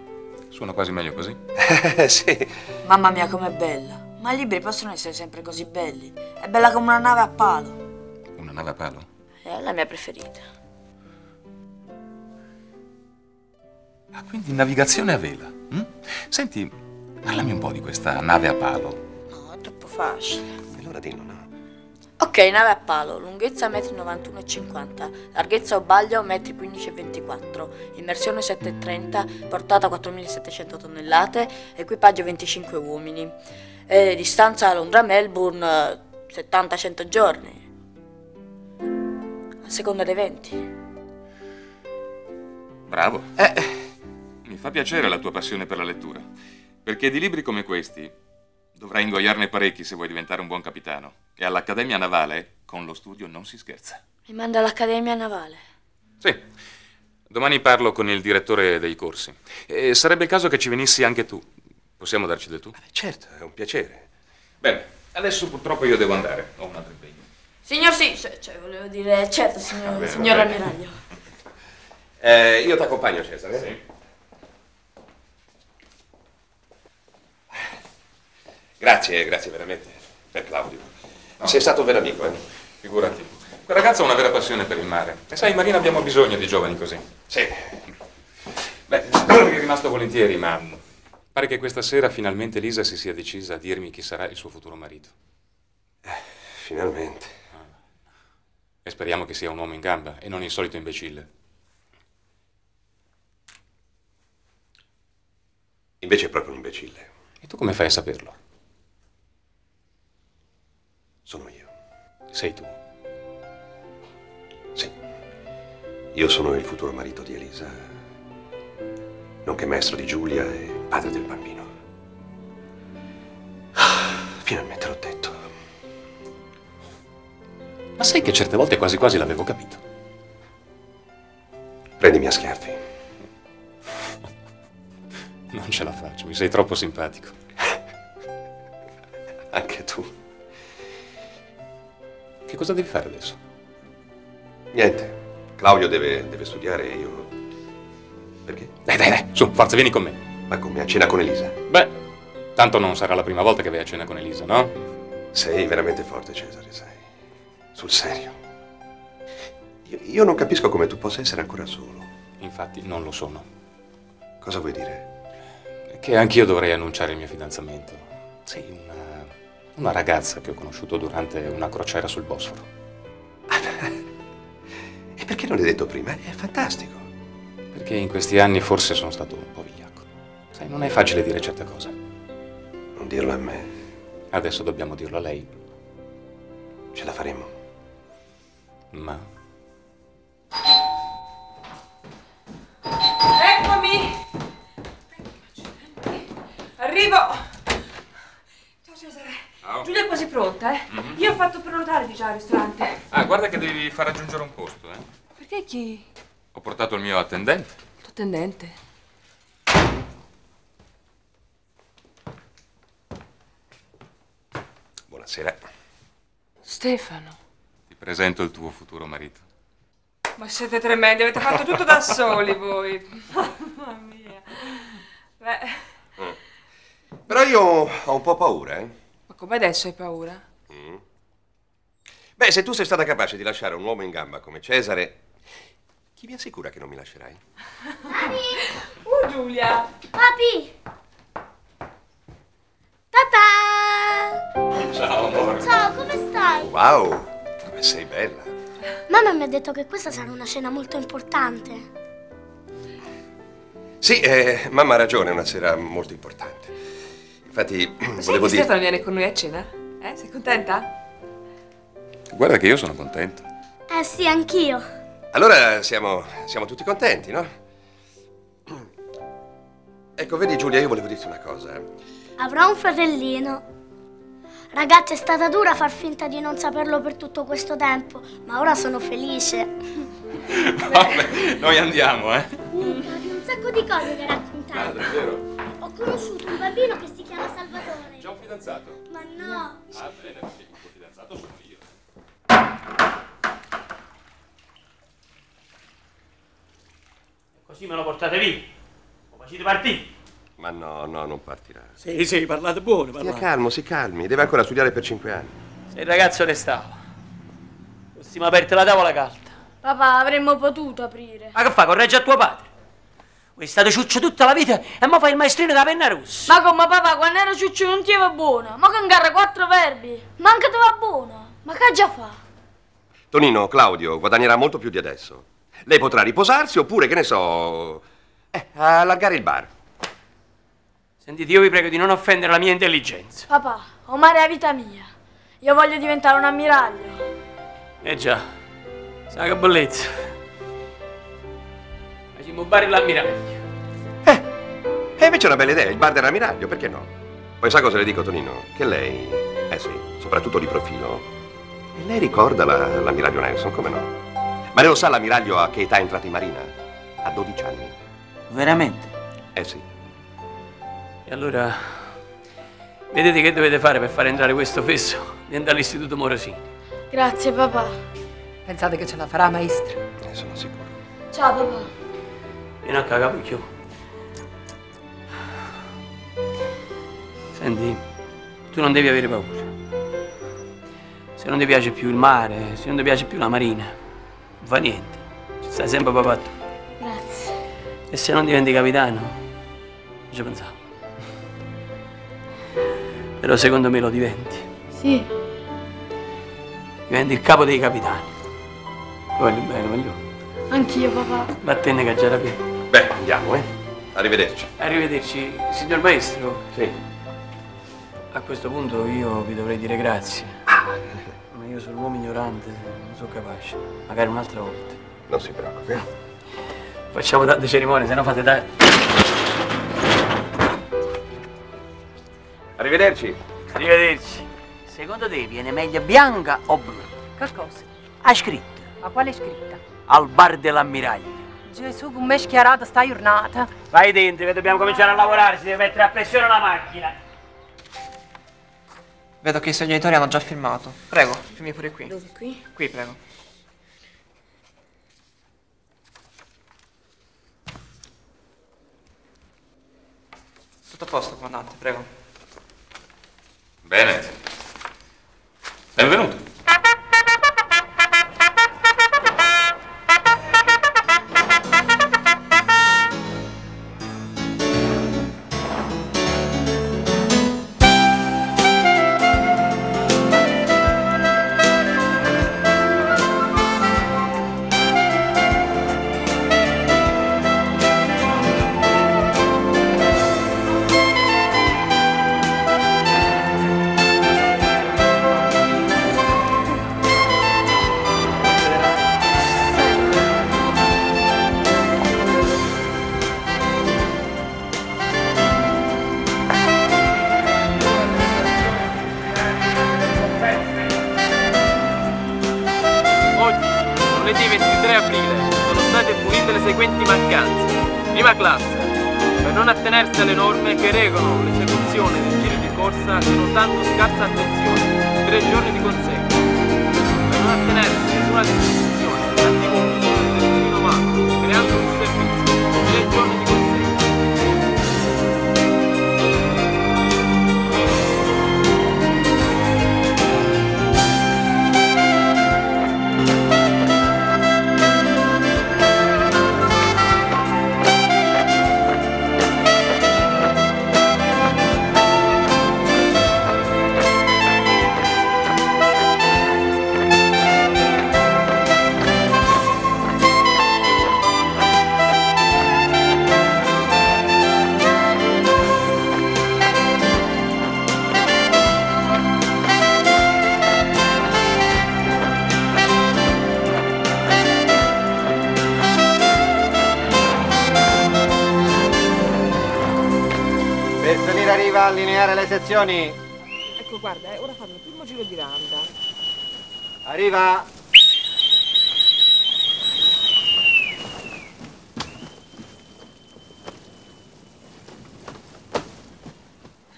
Suona quasi meglio così. sì. Mamma mia, com'è bella. Ma i libri possono essere sempre così belli. È bella come una nave a palo. Una nave a palo? È la mia preferita. Ah, quindi navigazione a vela. hm? Senti, parlami un po' di questa nave a palo. No, è troppo facile. Allora dillo, no? Ok, nave a palo, lunghezza 1,91 m, larghezza o baglio 1,15 m, immersione 7,30, portata 4.700 tonnellate, equipaggio 25 uomini. E distanza Londra-Melbourne 70-100 giorni. A seconda dei venti. Bravo. Eh. Mi fa piacere la tua passione per la lettura, perché di libri come questi dovrai ingoiarne parecchi se vuoi diventare un buon capitano. E all'Accademia Navale con lo studio non si scherza. Mi manda all'Accademia Navale. Sì. Domani parlo con il direttore dei corsi. E sarebbe il caso che ci venissi anche tu. Possiamo darci del tu? Certo, è un piacere. Bene, adesso purtroppo io devo andare. Ho un altro impegno. Signor sì, cioè, cioè, volevo dire certo, signor, bene, signor ammiraglio. Eh, io ti accompagno, Cesare. Sì. Grazie, grazie veramente per Claudio. Sei stato un vero amico, eh? Figurati. Quel ragazzo ha una vera passione per il mare. E sai, in Marina abbiamo bisogno di giovani così. Sì. Beh, spero che è rimasto volentieri, ma pare che questa sera finalmente Lisa si sia decisa a dirmi chi sarà il suo futuro marito. Finalmente. E speriamo che sia un uomo in gamba e non il solito imbecille. Invece è proprio un imbecille. E tu come fai a saperlo? Sono io. Sei tu. Sì. Io sono il futuro marito di Elisa, nonché maestro di Giulia e padre del bambino. Ah, Finalmente l'ho detto. Ma sai che certe volte quasi quasi l'avevo capito. Prendimi a schiaffi. Non ce la faccio, mi sei troppo simpatico. Anche tu. Che cosa devi fare adesso? Niente. Claudio deve, deve studiare e io. Perché? Dai, dai, dai, su, forza, vieni con me. Ma come? A cena con Elisa? Beh, tanto non sarà la prima volta che vai a cena con Elisa, no? Sei veramente forte, Cesare, sai. Sul serio. Io, io non capisco come tu possa essere ancora solo. Infatti non lo sono. Cosa vuoi dire? Che anch'io dovrei annunciare il mio fidanzamento. Sì, una, una ragazza che ho conosciuto durante una crociera sul Bosforo. E perché non l'hai detto prima? È fantastico. Perché in questi anni forse sono stato un po' vigliacco. Sai, non è facile dire certe cose. Non dirlo a me. Adesso dobbiamo dirlo a lei. Ce la faremo. Ma Eccomi! Arrivo! Ciao. Giulia è quasi pronta, eh? Mhm. Io ho fatto prenotare già al ristorante. Ah, guarda che devi far raggiungere un posto, eh. Perché chi? Ho portato il mio attendente. Il tuo attendente. Buonasera. Stefano. Ti presento il tuo futuro marito. Ma siete tremendi, avete fatto tutto da soli voi. Mamma mia. Beh, Però io ho un po' paura, eh. Ma come adesso hai paura? Mm. Beh, se tu sei stata capace di lasciare un uomo in gamba come Cesare, chi mi assicura che non mi lascerai? Uh, Giulia! Papi! Tata! Ciao, amore. Ciao, come stai? Wow, come sei bella. Mamma mi ha detto che questa sarà una cena molto importante. Sì, eh, mamma ha ragione, è una sera molto importante. Infatti, Sai volevo che dire... Stefano viene con noi a cena? Eh, sei contenta? Guarda che io sono contento. Eh sì, anch'io. Allora siamo, siamo tutti contenti, no? Ecco, vedi Giulia, io volevo dirti una cosa. Avrò un fratellino. Ragazzi, è stata dura far finta di non saperlo per tutto questo tempo, ma ora sono felice. Vabbè, noi andiamo, eh. Ho un sacco di cose da raccontare. davvero? Ho conosciuto un bambino che si chiama Salvatore. C'è un fidanzato? Ma no. Ah, bene, perché il tuo fidanzato sono io. Così me lo portate via. Lo facete partire. Ma no, no, non partirà. Sì, sì, parlate buono, Stia parlate. calmo, si calmi. Deve ancora studiare per cinque anni. Se il ragazzo restava. Fossimo aperti la tavola calda. Papà, avremmo potuto aprire. Ma che fa? Corregge a tuo padre. Voi state ciuccio tutta la vita e mo fai il maestrino della penna rossa. Ma come papà, quando ero ciuccio non ti va buono? Ma che ingarra quattro verbi? Ma anche ti va buono? Ma che già fa? Tonino, Claudio guadagnerà molto più di adesso. Lei potrà riposarsi oppure, che ne so, eh, allargare il bar. Sentite, io vi prego di non offendere la mia intelligenza. Papà, Omar è la vita mia. Io voglio diventare un ammiraglio. Eh già, sa che bellezza. Facciamo bari l'ammiraglio. E invece è una bella idea, il bar dell'ammiraglio, perché no? Poi sa cosa le dico, Tonino? Che lei, eh sì, soprattutto di profilo, e lei ricorda la- l'ammiraglio Nelson, come no? Ma lei lo sa l'ammiraglio a che età è entrato in marina? A 12 anni. Veramente? Eh sì. E allora, vedete che dovete fare per far entrare questo fesso dentro all'istituto Morosini. Grazie, papà. Pensate che ce la farà, maestro? Ne sono sicuro. Ciao, papà. Vieni a cagapucchio. Senti, tu non devi avere paura. Se non ti piace più il mare, se non ti piace più la marina, non fa niente. Ci stai sempre papà tu. Grazie. E se non diventi capitano, non ci pensavo. Però secondo me lo diventi. Sì. Diventi il capo dei capitani. Ti voglio bene, voglio. Anch'io, papà. Vattene che già era pieno. Beh, andiamo, eh. Arrivederci. Arrivederci, signor maestro. Sì. A questo punto io vi dovrei dire grazie. Ma io sono un uomo ignorante, non sono capace. Magari un'altra volta. Non si preoccupi. eh. Facciamo tante cerimonie, se no fate da... Arrivederci. Arrivederci. Secondo te viene meglio bianca o blu? Che cosa? Ha scritto. Ma quale scritta? Al bar dell'ammiraglio. Gesù, come è schiarata sta giornata. Vai dentro che dobbiamo cominciare a lavorare, si deve mettere a pressione la macchina. Vedo che i suoi genitori hanno già firmato. Prego, firmi pure qui. Dove qui? Qui, prego. Tutto a posto, comandante, prego. Bene. Benvenuto. Sezioni. Ecco, guarda, eh, ora fanno il primo giro di randa. Arriva.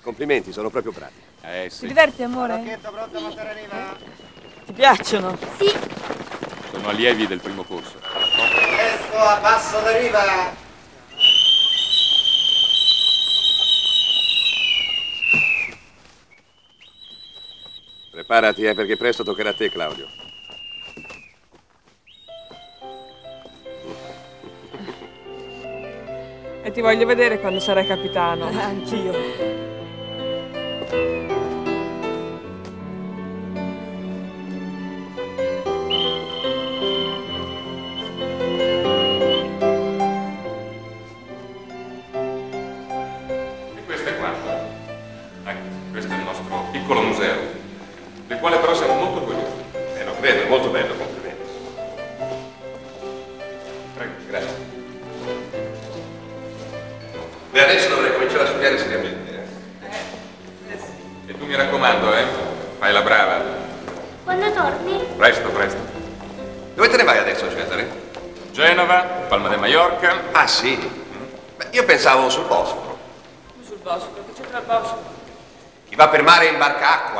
Complimenti, sono proprio bravi. Eh Ti diverti, amore? Ti piacciono? Sì. Sono allievi del primo corso. Presto a passo da Preparati, eh, perché presto toccherà a te, Claudio. E ti voglio vedere quando sarai capitano. Anch'io. E questo è quanto. Ecco, questo è il nostro piccolo museo, del quale però siamo molto orgogliosi. Eh, lo credo, è molto bello, complimenti. Prego, grazie. Beh, adesso dovrei cominciare a studiare seriamente. eh. E tu mi raccomando, eh, fai la brava. Quando torni? Presto, presto. Dove te ne vai adesso, Cesare? Genova, Palma de Mallorca. Ah, sì? Beh, io pensavo sul Bosforo. Sul bosco, che c'entra il bosco? Chi va per mare in barca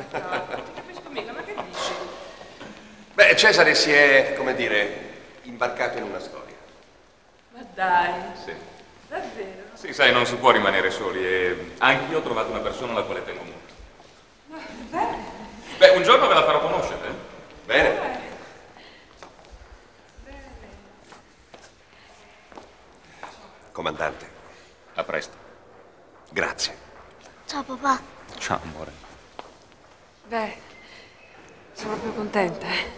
acqua. Non ti capisco mica, ma che dici? Beh, Cesare si è, come dire, imbarcato in una storia. Ma dai, Sì. davvero? Sì, sai, non si può rimanere soli e anch'io ho trovato una persona alla quale tengo molto. Ma bene. Beh, un giorno ve la farò conoscere. eh? Bene. Comandante. A presto. Grazie. Ciao papà. Ciao, amore. Beh, sono proprio contenta, eh.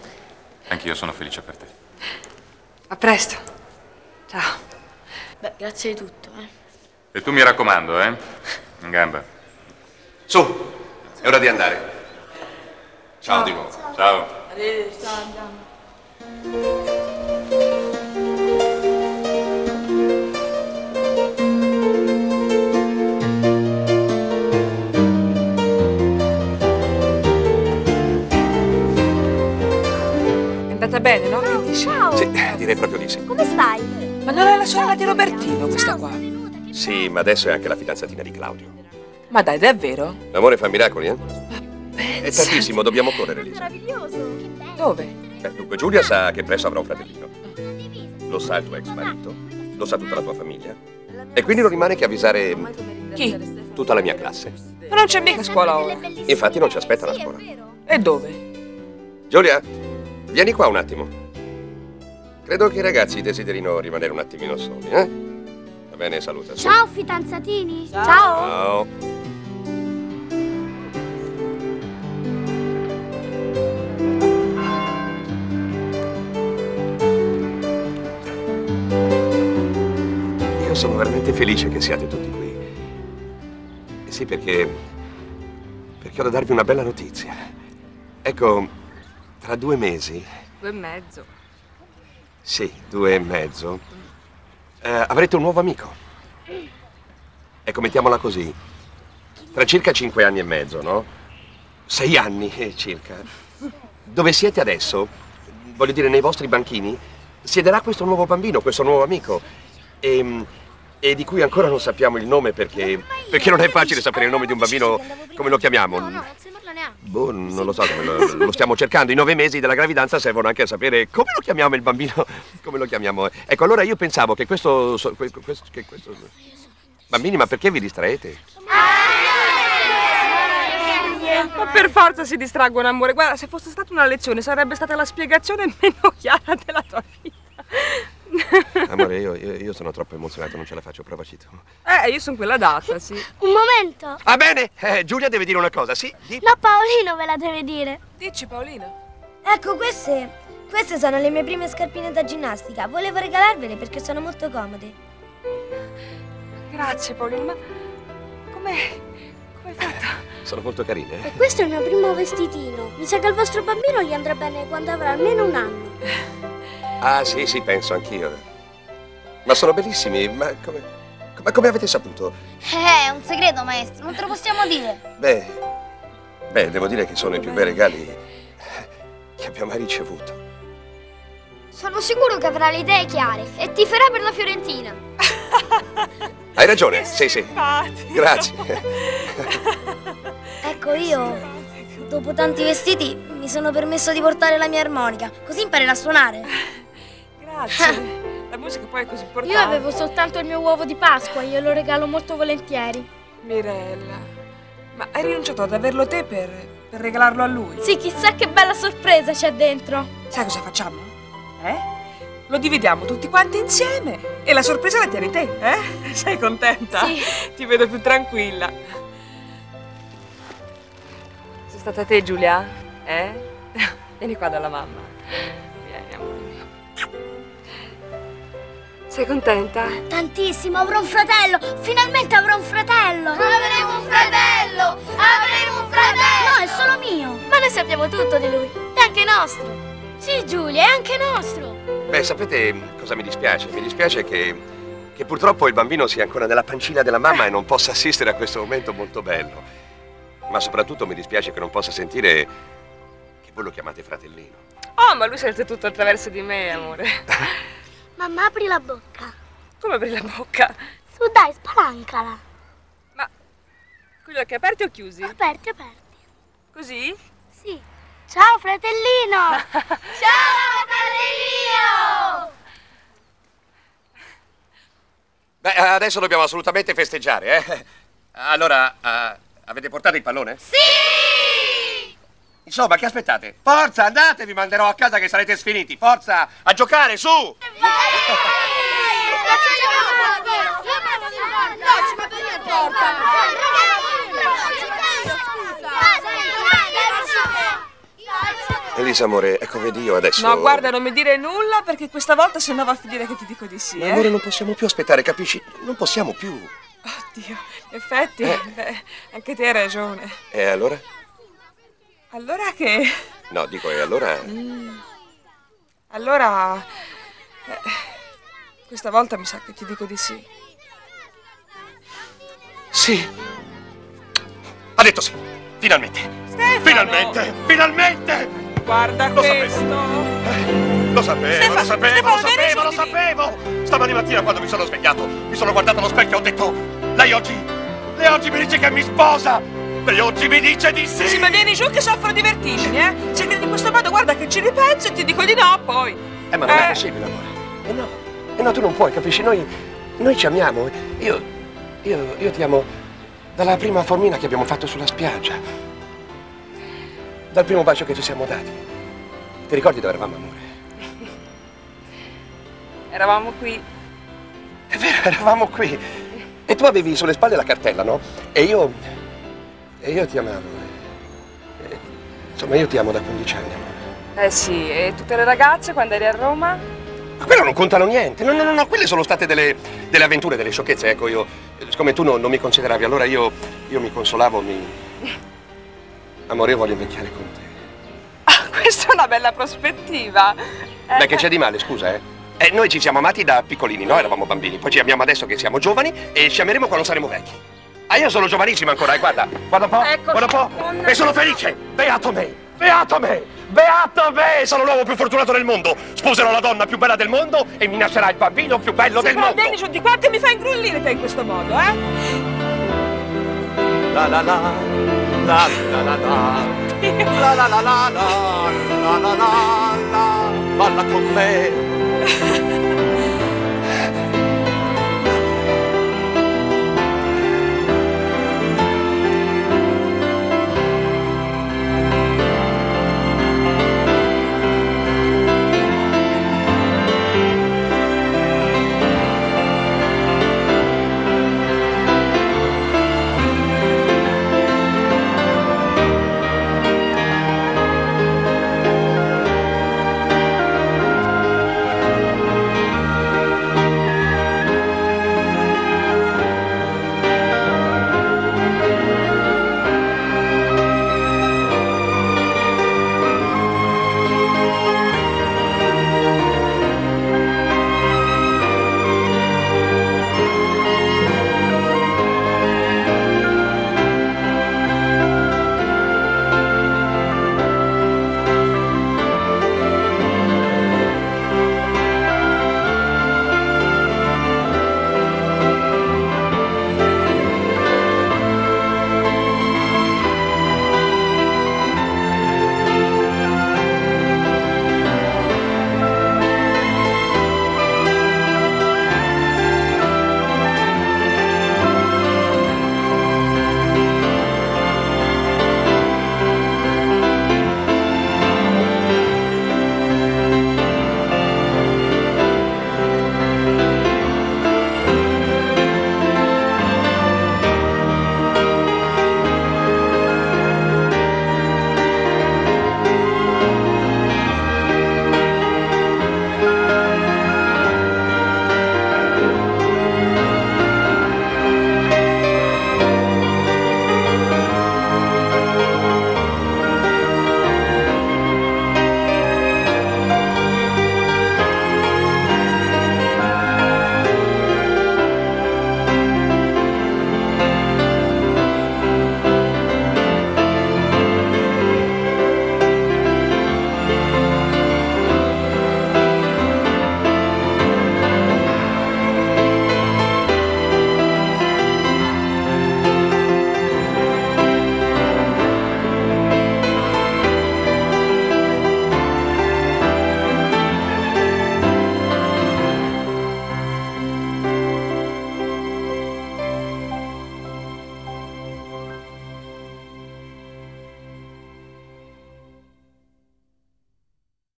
Anch'io sono felice per te. A presto. Ciao. Beh, grazie di tutto, eh. E tu mi raccomando, eh? In gamba. Su, è ora di andare. Ciao di nuovo. Ciao. Arrivederci, ciao, andiamo. Andata bene, no? Che dici? Sì, direi proprio di sì. Come stai? Ma non è la sorella di Robertino questa qua? Sì, ma adesso è anche la fidanzatina di Claudio. Ma dai, davvero? L'amore fa miracoli, eh? È tardissimo, dobbiamo correre, Lisa. Meraviglioso. Dove? Eh, dunque, Giulia sa che presto avrà un fratellino. Lo sa il tuo ex marito, lo sa tutta la tua famiglia. E quindi non rimane che avvisare Chi? tutta la mia classe. Ma non c'è mica scuola ora. Infatti non ci aspettano a scuola. E dove? Giulia, vieni qua un attimo. Credo che i ragazzi desiderino rimanere un attimino soli, eh? Va bene, saluta. Ciao fidanzatini. Ciao. Ciao. Io sono veramente felice che siate tutti qui. Eh Sì, perché. perché ho da darvi una bella notizia. Ecco, tra due mesi, Due e mezzo. sì, due e mezzo, eh, avrete un nuovo amico. Ecco, mettiamola così. Tra circa cinque anni e mezzo, no? Sei anni circa. Dove siete adesso, voglio dire nei vostri banchini, siederà questo nuovo bambino, questo nuovo amico. E, e di cui ancora non sappiamo il nome perché, perché non è facile sapere il nome di un bambino, come lo chiamiamo. Neanche. Boh, non lo so, come lo, lo stiamo cercando. I nove mesi della gravidanza servono anche a sapere come lo chiamiamo il bambino, come lo chiamiamo. Ecco, allora io pensavo che questo, che questo... Bambini, ma perché vi distraete? Ma per forza si distraggono, amore. Guarda, se fosse stata una lezione sarebbe stata la spiegazione meno chiara della tua vita. Amore, io, io- io sono troppo emozionato, non ce la faccio, provaci tu. Eh, io sono quella data, sì. Un momento. Va bene, eh, Giulia deve dire una cosa, sì? Di- No, Paolino ve la deve dire. Dici, Paolina. Ecco, queste, queste sono le mie prime scarpine da ginnastica. Volevo regalarvele perché sono molto comode. Grazie, Paolina, ma come come hai fatto? Sono molto carine. eh? E questo è il mio primo vestitino. Mi sa che al vostro bambino gli andrà bene quando avrà almeno un anno. Ah, sì, sì, penso anch'io. Ma sono bellissimi, ma come, Ma come avete saputo? Eh, è un segreto, maestro, non te lo possiamo dire. Beh, beh, devo dire che sono i più bei regali che abbia mai ricevuto. Sono sicuro che avrà le idee chiare e ti farà per la Fiorentina. Hai ragione, sì, sì. Grazie. Ecco, io, dopo tanti vestiti, mi sono permesso di portare la mia armonica, così imparerà a suonare. Grazie. La musica poi è così importante. Io avevo soltanto il mio uovo di Pasqua, glielo regalo molto volentieri. Mirella, ma hai rinunciato ad averlo te per, per regalarlo a lui? Sì, chissà che bella sorpresa c'è dentro. Sai cosa facciamo? Eh? Lo dividiamo tutti quanti insieme e la sorpresa la tieni te, eh? Sei contenta? Sì. Ti vedo più tranquilla. Sei stata te, Giulia? Eh? Vieni qua dalla mamma. Sei contenta? Tantissimo, avrò un fratello! Finalmente avrò un fratello! Avremo un fratello! Avremo un fratello! No, è solo mio! Ma noi sappiamo tutto di lui. È anche nostro. Sì, Giulia, è anche nostro. Beh, sapete cosa mi dispiace? Mi dispiace che, che purtroppo il bambino sia ancora nella pancina della mamma e non possa assistere a questo momento molto bello. Ma soprattutto mi dispiace che non possa sentire che voi lo chiamate fratellino. Oh, ma lui sente tutto attraverso di me, amore. Mamma, apri la bocca. Come apri la bocca? Su, dai, spalancala. Con gli occhi aperti o chiusi? Aperti, aperti. Così? Sì. Ciao, fratellino! Ciao, fratellino! Beh, adesso dobbiamo assolutamente festeggiare, eh? Allora, eh, avete portato il pallone? Sì! Insomma, che aspettate? Forza, andate, vi manderò a casa che sarete sfiniti. Forza, a giocare, su! Elisa, amore, ecco, vedi io adesso... No, guarda, non mi dire nulla perché questa volta se no va a finire che ti dico di sì, Ma eh? amore, non possiamo più aspettare, capisci? Non possiamo più. Oddio, in effetti, Eh. beh, anche te hai ragione. E allora? Allora che... No, dico, e allora... Mm. Allora... eh, questa volta mi sa che ti dico di sì. Sì. Ha detto sì. Finalmente. Finalmente. Finalmente. Guarda Lo questo. Lo sapevo, lo sapevo, lo sapevo, lo sapevo. Stamani mattina quando mi sono svegliato, mi sono guardato allo specchio e ho detto, lei oggi, lei oggi mi dice che mi sposa. Oggi mi dice di sì. Sì, ma vieni giù che soffro di vertigini, eh? Se credi in questo modo, guarda che ci ripenso e ti dico di no, poi. Eh, ma non è possibile, amore. Eh no, eh no, tu non puoi, capisci? Noi, noi ci amiamo. Io, io, io ti amo dalla prima formina che abbiamo fatto sulla spiaggia. Dal primo bacio che ci siamo dati. Ti ricordi dove eravamo, amore? Eravamo qui. È vero, eravamo qui. E tu avevi sulle spalle la cartella, no? E io... E io ti amavo. E- insomma, io ti amo da 15 anni, amore. Eh sì, e tutte le ragazze quando eri a Roma? Ma quello non contano niente. No, no, no, no, quelle sono state delle, delle avventure, delle sciocchezze. Ecco, io, siccome tu non, non mi consideravi, allora io, io mi consolavo, mi... Amore, io voglio invecchiare con te. Questa è una bella prospettiva. Eh, Beh, che c'è di male, scusa, eh? Eh, noi ci siamo amati da piccolini, no? Eravamo bambini. Poi ci amiamo adesso che siamo giovani e ci ameremo quando saremo vecchi. Ah, io sono giovanissima ancora, eh, guarda. Guarda un po', Ecco, guarda un po'. E sono felice. Beato me, beato me, beato me. Sono l'uomo più fortunato del mondo. Sposerò la donna più bella del mondo e mi nascerà il bambino più bello Sì, del mondo. giù di qua che mi fai ingrullire te in questo modo, eh? La la la, la la la la. La la la la la, la la la la, balla con me.